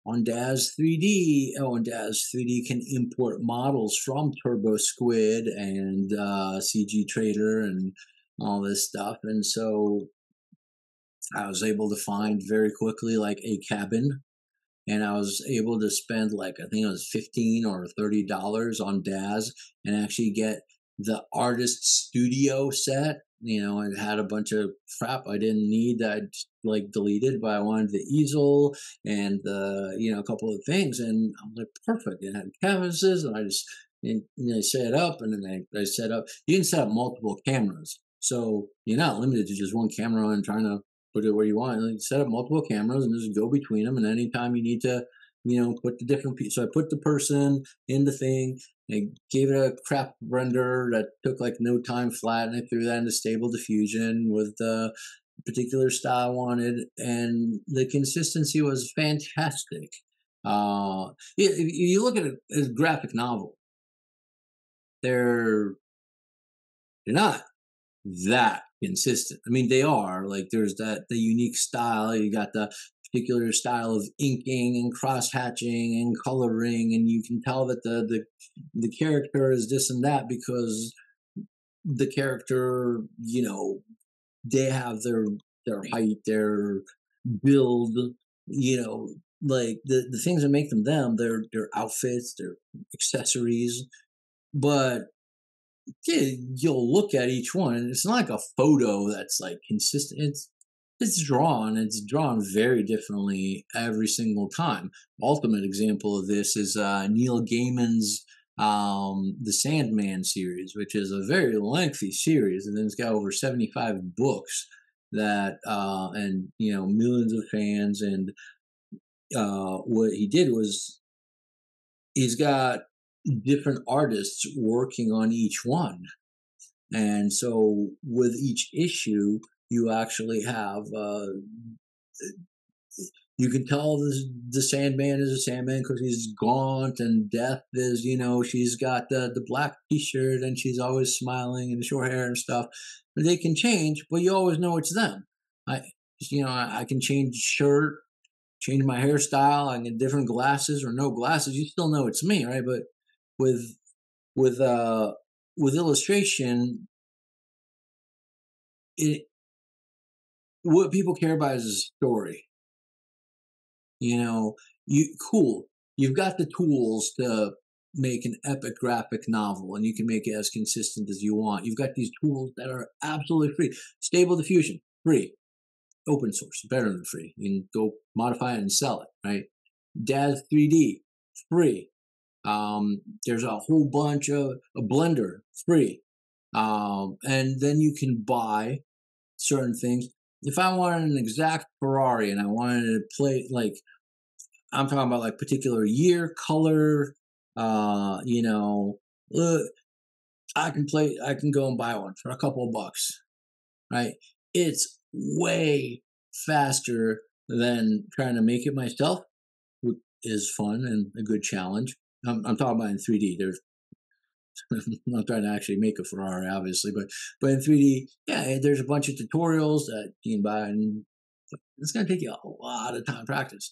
on Daz 3D, oh, and Daz 3D can import models from Turbo Squid and uh, CG Trader and all this stuff. And so I was able to find very quickly like a cabin and I was able to spend like I think it was fifteen or thirty dollars on Daz and actually get the artist studio set. You know, it had a bunch of crap I didn't need that I like deleted, but I wanted the easel and the you know a couple of things, and I'm like perfect. It had canvases, and I just and, you know, set it up, and then I, I set up. You can set up multiple cameras, so you're not limited to just one camera and trying to put it where you want. Like set up multiple cameras and just go between them. And anytime you need to, you know, put the different. So I put the person in the thing. I gave it a crap render that took like no time flat, and I threw that into stable diffusion with the particular style I wanted, and the consistency was fantastic. Uh, if you look at it as a graphic novel, they're they're not that consistent. I mean, they are like there's that the unique style. You got the particular style of inking and cross hatching and coloring, and you can tell that the the the character is this and that because the character, you know, they have their their height, their build, you know, like the the things that make them them, their their outfits, their accessories, but you'll look at each one and it's not like a photo that's like consistent. It's it's drawn. It's drawn very differently every single time. Ultimate example of this is uh, Neil Gaiman's um, The Sandman series, which is a very lengthy series, and then it's got over seventy five books that uh, and you know millions of fans. And uh, what he did was he's got different artists working on each one. And so with each issue, you actually have uh, you can tell the the Sandman is a Sandman because he's gaunt, and Death is, you know, she's got the the black T-shirt and she's always smiling and short hair and stuff. They can change, but you always know it's them. I, you know, I, I can change shirt, change my hairstyle, I can get different glasses or no glasses. You still know it's me, right? But with with uh with illustration, it what people care about is a story you know, you cool. You've got the tools to make an epic graphic novel and you can make it as consistent as you want. You've got these tools that are absolutely free. Stable diffusion, free. Open source, better than free. You can go modify it and sell it, right? Daz 3D, free. Um, there's a whole bunch of a blender, free. Um, and then you can buy certain things if I wanted an exact Ferrari and I wanted to play like I'm talking about like particular year, color, uh, you know, look, I can play I can go and buy one for a couple of bucks. Right? It's way faster than trying to make it myself, which is fun and a good challenge. I'm, I'm talking about in 3D. There's I'm not trying to actually make a Ferrari, obviously, but but in 3D, yeah, eh, there's a bunch of tutorials that you can buy, and it's going to take you a lot of time practice.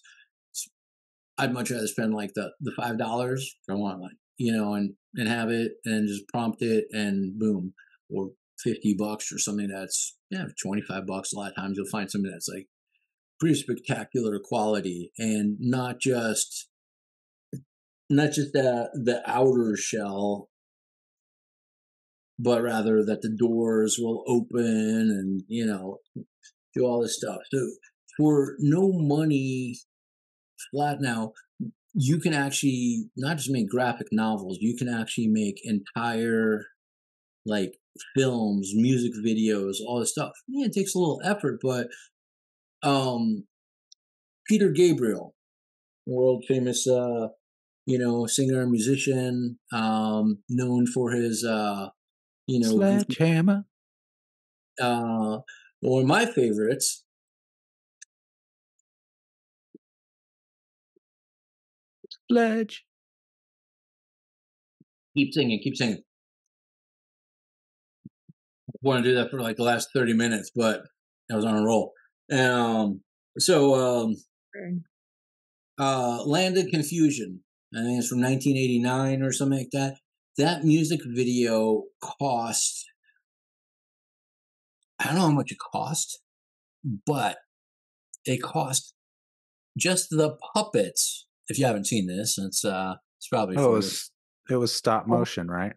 I'd much rather spend like the the five dollars want, like you know, and and have it and just prompt it and boom, or fifty bucks or something that's yeah, twenty five bucks. A lot of times you'll find something that's like pretty spectacular quality and not just not just the the outer shell but rather that the doors will open and you know do all this stuff. So for no money flat now, you can actually not just make graphic novels, you can actually make entire like films, music videos, all this stuff. Yeah, it takes a little effort, but um Peter Gabriel, world famous uh you know, singer musician, um, known for his uh you know, Sledgehammer. Uh, one of my favorites. Sledge. Keep singing, keep singing. I want to do that for like the last 30 minutes, but I was on a roll. Um, so, um, uh, Land of Confusion. I think it's from 1989 or something like that that music video cost I don't know how much it cost, but it cost just the puppets. If you haven't seen this, it's uh it's probably oh, it was it was stop oh. motion, right?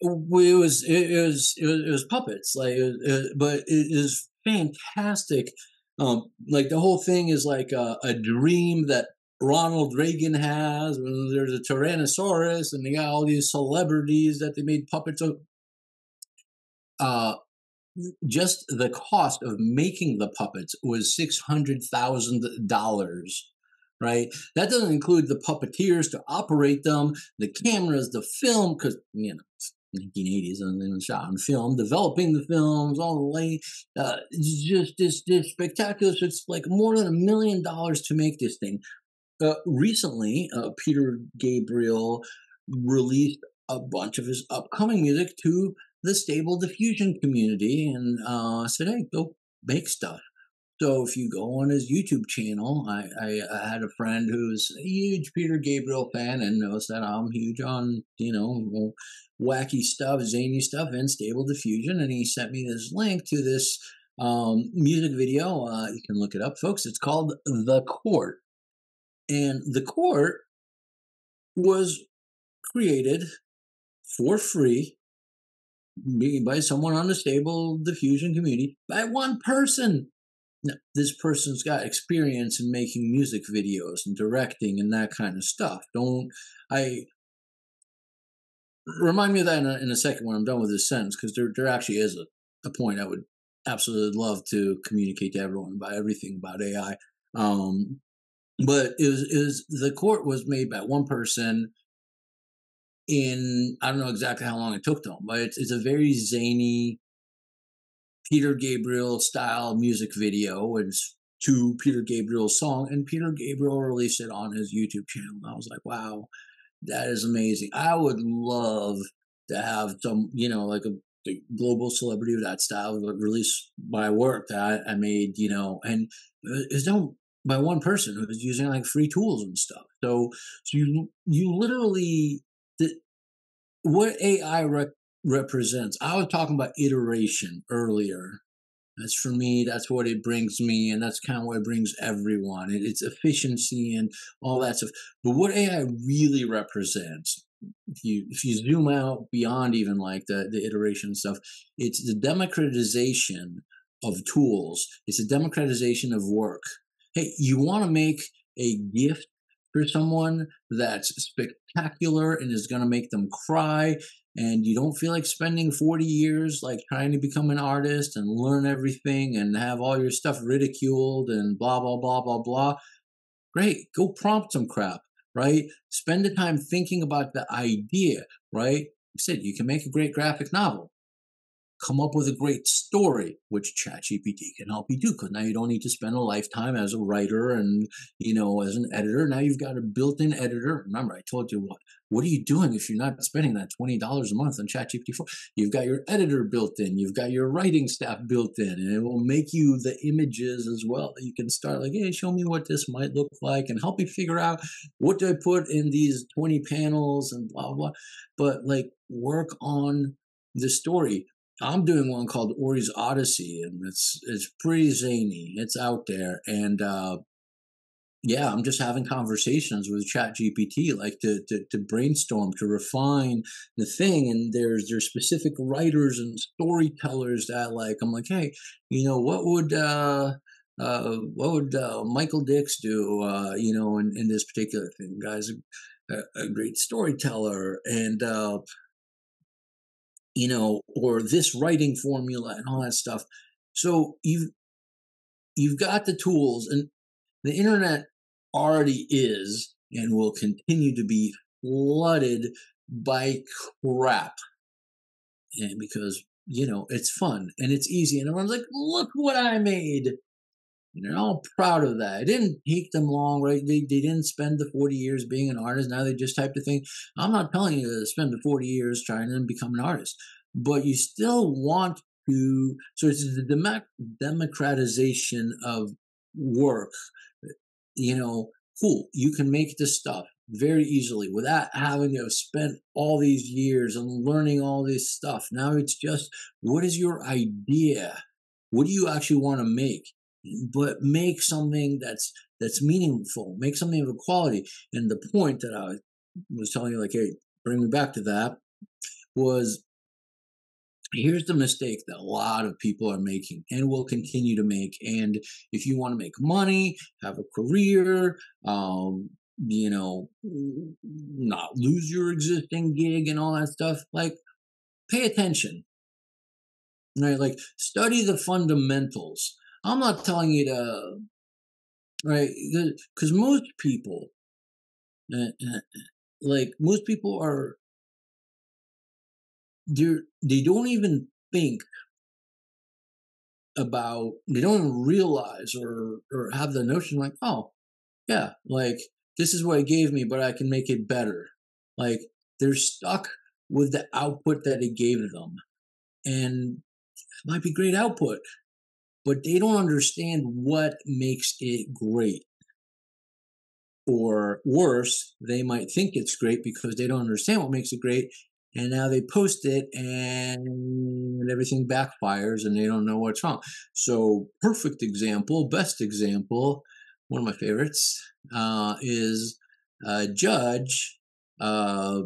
It was it was it was, it was puppets, like, it, it, but it is fantastic. Um, like the whole thing is like a, a dream that Ronald Reagan has. when There's a Tyrannosaurus, and they got all these celebrities that they made puppets of. Uh, just the cost of making the puppets was six hundred thousand dollars. Right, that doesn't include the puppeteers to operate them, the cameras, the film, because you know 1980s and then shot on film, developing the films, all the way, uh, just this this spectacular. So it's like more than a million dollars to make this thing. Uh, recently, uh, Peter Gabriel released a bunch of his upcoming music to the Stable Diffusion community and uh, said, "Hey, go make stuff." So if you go on his YouTube channel, I, I, I, had a friend who's a huge Peter Gabriel fan and knows that I'm huge on, you know, wacky stuff, zany stuff, and stable diffusion. And he sent me this link to this um, music video. Uh, you can look it up, folks. It's called The Court. And the court was created for free by someone on the stable diffusion community by one person. Now, this person's got experience in making music videos and directing and that kind of stuff. Don't I remind me of that in a, in a second when I'm done with this sentence because there there actually is a, a point I would absolutely love to communicate to everyone about everything about AI. Um, but it was, the court was made by one person in I don't know exactly how long it took them, but it's, it's a very zany Peter Gabriel style music video. It's to Peter Gabriel's song, and Peter Gabriel released it on his YouTube channel. I was like, wow, that is amazing. I would love to have some, you know, like a global celebrity of that style release my work that I, I made, you know, and uh, it's done by one person who was using like free tools and stuff. So, so you you literally the what AI rep, represents. I was talking about iteration earlier. That's for me. That's what it brings me, and that's kind of what it brings everyone. It, it's efficiency and all that stuff. But what AI really represents if you if you zoom out beyond even like the the iteration stuff, it's the democratization of tools. It's the democratization of work. Hey, you want to make a gift for someone that's spectacular and is going to make them cry and you don't feel like spending 40 years like trying to become an artist and learn everything and have all your stuff ridiculed and blah blah blah blah blah great go prompt some crap right? Spend the time thinking about the idea, right? I said you can make a great graphic novel come up with a great story, which ChatGPT can help you do. Because now you don't need to spend a lifetime as a writer and you know as an editor. Now you've got a built-in editor. Remember, I told you what. What are you doing if you're not spending that twenty dollars a month on ChatGPT 4? You've got your editor built in. You've got your writing staff built in, and it will make you the images as well. You can start like, hey, show me what this might look like, and help me figure out what do I put in these twenty panels and blah blah. But like work on the story I'm doing one called Ori's Odyssey, and it's it's pretty zany. It's out there, and uh, yeah, I'm just having conversations with Chat GPT, like to, to to brainstorm, to refine the thing. And there's there's specific writers and storytellers that like I'm like, hey, you know, what would uh, uh, what would uh, Michael Dix do? Uh, you know, in, in this particular thing, guys, a, a great storyteller, and uh, you know, or this writing formula and all that stuff. So you've you've got the tools, and the internet already is and will continue to be flooded by crap. And because you know it's fun and it's easy, and everyone's like, "Look what I made!" And they're all proud of that. It didn't take them long, right? They, they didn't spend the 40 years being an artist. Now they just type the thing. I'm not telling you to spend the 40 years trying to become an artist, but you still want to. So it's the democratization of work. You know, cool. You can make this stuff very easily without having to have spent all these years and learning all this stuff. Now it's just what is your idea? What do you actually want to make? But make something that's that's meaningful make something of a quality. And the point that i was telling you like hey bring me back to that was here's the mistake that a lot of people are making and will continue to make. And if you want to make money have a career um, you know not lose your existing gig and all that stuff like pay attention right? Like study the fundamentals I'm not telling you to, right? Because most people, uh, uh, like most people are, they they don't even think about, they don't realize or or have the notion like, oh, yeah, like this is what it gave me, but I can make it better. Like they're stuck with the output that it gave them, and it might be great output, but they don't understand what makes it great. Or worse, they might think it's great because they don't understand what makes it great. And now they post it and everything backfires and they don't know what's wrong. So, perfect example, best example, one of my favorites, uh, is a judge uh,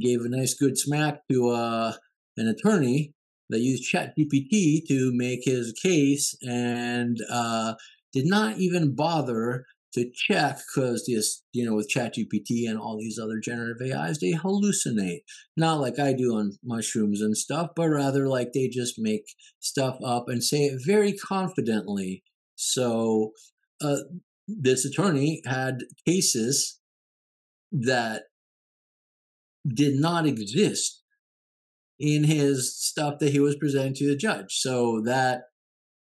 gave a nice good smack to uh, an attorney that used ChatGPT to make his case and uh, did not even bother to check because this, you know, with ChatGPT and all these other generative AIs, they hallucinate. Not like I do on mushrooms and stuff, but rather like they just make stuff up and say it very confidently. So uh, this attorney had cases that did not exist in his stuff that he was presenting to the judge. So that,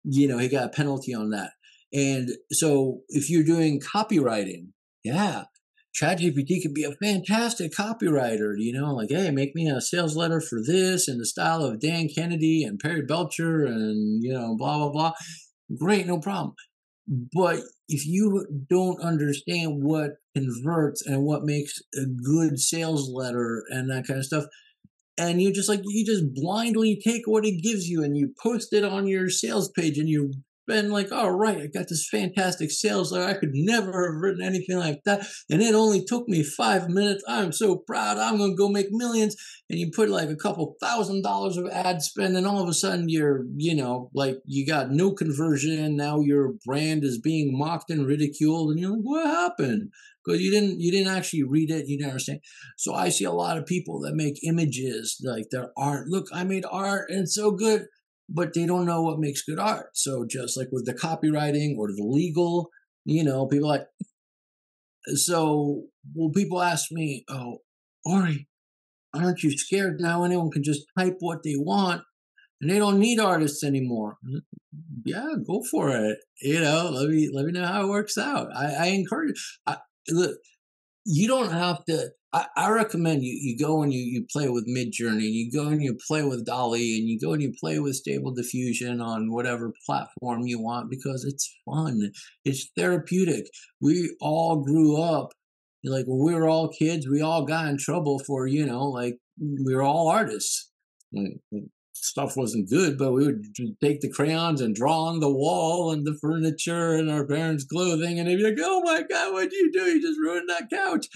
you know, he got a penalty on that. And so if you're doing copywriting, yeah, ChatGPT could be a fantastic copywriter, you know, like, hey, make me a sales letter for this in the style of Dan Kennedy and Perry Belcher and, you know, blah, blah, blah. Great, no problem. But if you don't understand what converts and what makes a good sales letter and that kind of stuff, and you just like you just blindly take what it gives you and you post it on your sales page and you been like, all right, I got this fantastic sales letter. I could never have written anything like that. And it only took me five minutes. I'm so proud. I'm going to go make millions. And you put like a couple thousand dollars of ad spend, and all of a sudden you're, you know, like you got no conversion. Now your brand is being mocked and ridiculed. And you're like, what happened? Because you didn't, you didn't actually read it. You didn't understand. So I see a lot of people that make images like their art. Look, I made art and it's so good but they don't know what makes good art. So just like with the copywriting or the legal, you know, people like. So when people ask me, "Oh, Ori, aren't you scared now? Anyone can just type what they want, and they don't need artists anymore." Yeah, go for it. You know, let me let me know how it works out. I, I encourage. I, look, you don't have to I, I recommend you you go and you you play with Midjourney, you go and you play with DALL-E, and you go and you play with Stable Diffusion on whatever platform you want because it's fun. It's therapeutic. We all grew up like we were all kids. We all got in trouble for you know like we were all artists. Stuff wasn't good, but we would take the crayons and draw on the wall and the furniture and our parents' clothing, and they'd be like, "Oh my god, what'd you do? You just ruined that couch."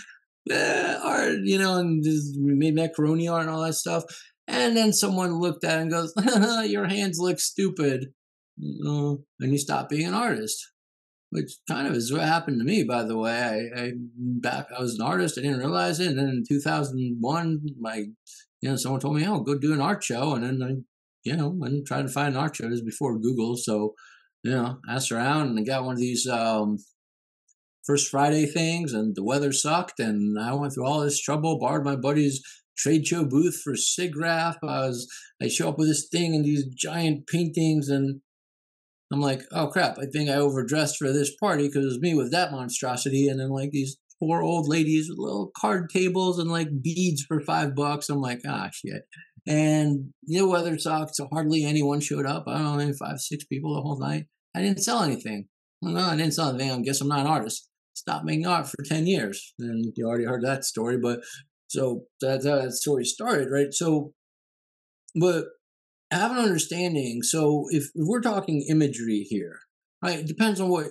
eh, art, you know, and just, we made macaroni art and all that stuff. And then someone looked at it and goes, Your hands look stupid. and you stop being an artist, which kind of is what happened to me, by the way. I, I back, I was an artist, I didn't realize it. And then in 2001, my, you know, someone told me, Oh, go do an art show. And then I, you know, went tried to find an art show. This before Google. So, you know, asked around and I got one of these um, First Friday things, and the weather sucked, and I went through all this trouble, borrowed my buddy's trade show booth for SIGGRAPH. I was I show up with this thing and these giant paintings, and I'm like, oh crap! I think I overdressed for this party because it was me with that monstrosity, and then like these poor old ladies with little card tables and like beads for five bucks. I'm like, ah shit. And the weather sucked, so hardly anyone showed up. I don't know, maybe five, six people the whole night. I didn't sell anything. No, I didn't sell anything. I guess I'm not an artist stopped making art for 10 years. And you already heard that story, but so that's how that story started, right? So, but I have an understanding. So if, if we're talking imagery here, right, it depends on what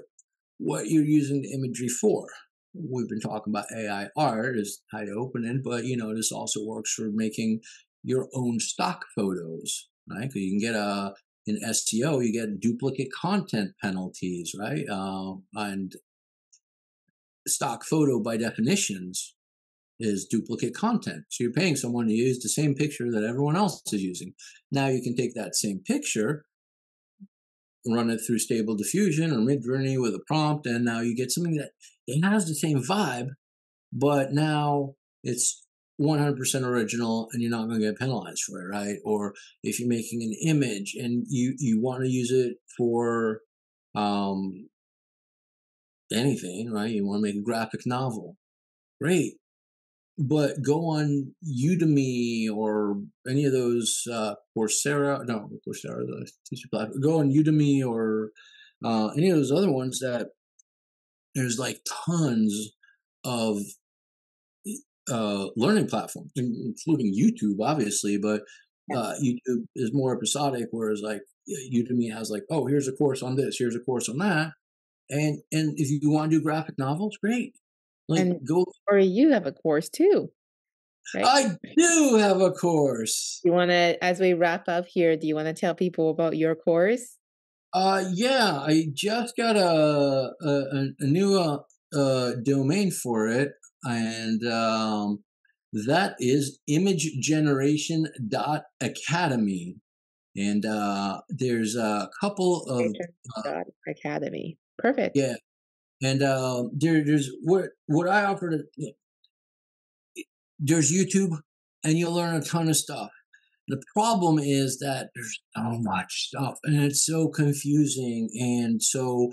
what you're using the imagery for. We've been talking about AI art is how open it, but you know this also works for making your own stock photos, right? Because you can get a in SEO, you get duplicate content penalties, right? Uh, and stock photo by definitions is duplicate content. So you're paying someone to use the same picture that everyone else is using. Now you can take that same picture, run it through Stable Diffusion or Midjourney with a prompt, and now you get something that it has the same vibe, but now it's 100% original and you're not going to get penalized for it, right? Or if you're making an image and you you want to use it for um, anything, right? You want to make a graphic novel. Great. But go on Udemy or any of those uh, Coursera, no, Coursera, the teacher platform. Go on Udemy or uh, any of those other ones that there's like tons of uh, learning platforms, including YouTube, obviously, but uh, YouTube is more episodic, whereas like Udemy has like, oh, here's a course on this, here's a course on that, and and if you want to do graphic novels, great. Like and go or you have a course too. Right? I do have a course. You want to, as we wrap up here, do you want to tell people about your course? Uh, yeah, I just got a a, a new uh, uh, domain for it, and um, that is imagegeneration.academy. And uh, there's a couple of uh, academy. Perfect. Yeah, and uh, there, there's what what I offer to. There's YouTube, and you'll learn a ton of stuff. The problem is that there's so much stuff, and it's so confusing. And so,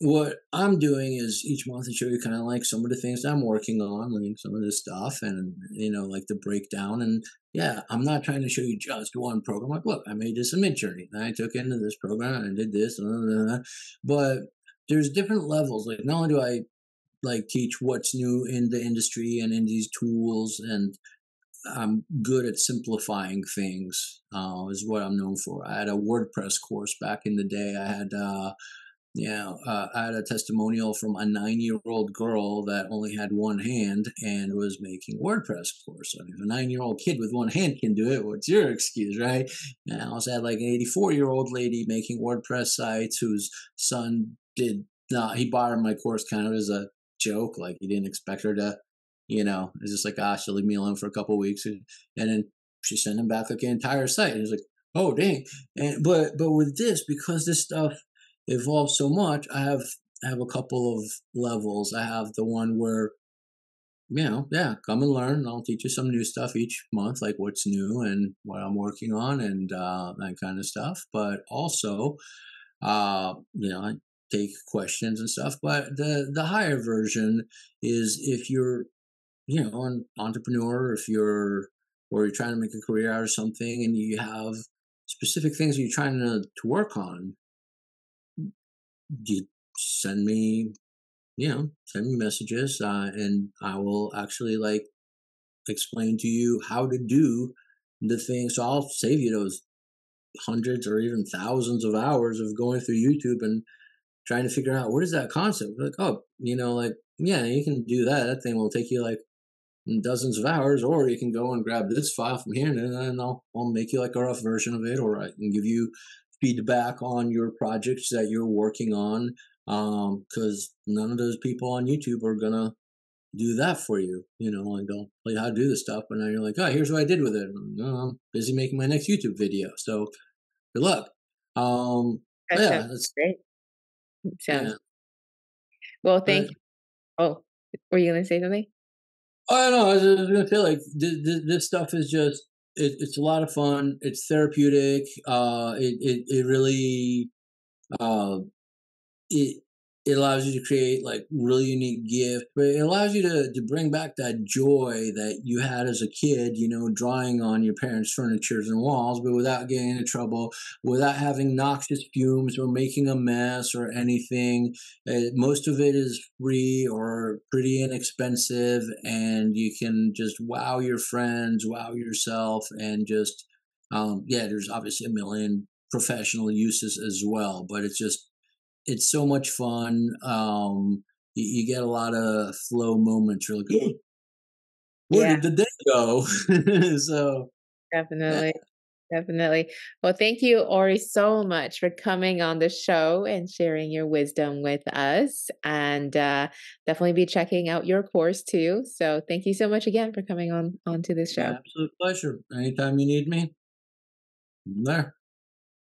what I'm doing is each month I show you kind of like some of the things I'm working on, like some of this stuff, and you know, like the breakdown. And yeah, I'm not trying to show you just one program. Like, look, I made this a Midjourney, and I took into this program and did this, blah, blah, blah. but there's different levels. Like, not only do I like teach what's new in the industry and in these tools, and I'm good at simplifying things. Uh, is what I'm known for. I had a WordPress course back in the day. I had. Uh, yeah, uh, I had a testimonial from a nine-year-old girl that only had one hand and was making WordPress course. So if a nine-year-old kid with one hand can do it, what's your excuse, right? And I also had like an 84-year-old lady making WordPress sites whose son did not. He bought my course kind of as a joke, like he didn't expect her to, you know, it's just like, ah, she'll leave me alone for a couple weeks, and, and then she sent him back like the entire site. And he's like, oh dang, and but but with this because this stuff evolved so much, I have I have a couple of levels. I have the one where you know, yeah, come and learn. I'll teach you some new stuff each month, like what's new and what I'm working on and uh, that kind of stuff. But also, uh, you know, I take questions and stuff. But the the higher version is if you're, you know, an entrepreneur, if you're or you're trying to make a career out of something and you have specific things you're trying to, to work on you send me, you know, send me messages, uh, and I will actually like explain to you how to do the thing. So I'll save you those hundreds or even thousands of hours of going through YouTube and trying to figure out what is that concept. Like, oh, you know, like yeah, you can do that. That thing will take you like dozens of hours, or you can go and grab this file from here, and then I'll I'll make you like a rough version of it, or I can give you feedback on your projects that you're working on because um, none of those people on YouTube are gonna do that for you. You know, like they'll tell you how to do this stuff, and now you're like, oh, here's what I did with it. I'm, oh, I'm busy making my next YouTube video, so good luck. Um, that yeah, that's great. Sounds yeah. well. Thank. you. Oh, were you gonna say something? Oh no, I was gonna say like this, this stuff is just it, it's a lot of fun. It's therapeutic. Uh, it, it, it really, uh, it, it allows you to create like really unique gift but it allows you to, to bring back that joy that you had as a kid you know drawing on your parents furnitures and walls but without getting into trouble without having noxious fumes or making a mess or anything. Uh, most of it is free or pretty inexpensive and you can just wow your friends wow yourself and just um, yeah there's obviously a million professional uses as well but it's just it's so much fun. Um, you, you, get a lot of flow moments. You're like, oh, where yeah. did the day go? so definitely. Definitely. Well, thank you, Ori, so much for coming on the show and sharing your wisdom with us. And uh, definitely be checking out your course too. So, thank you so much again for coming on onto this show. Absolute pleasure. Anytime you need me, I'm there.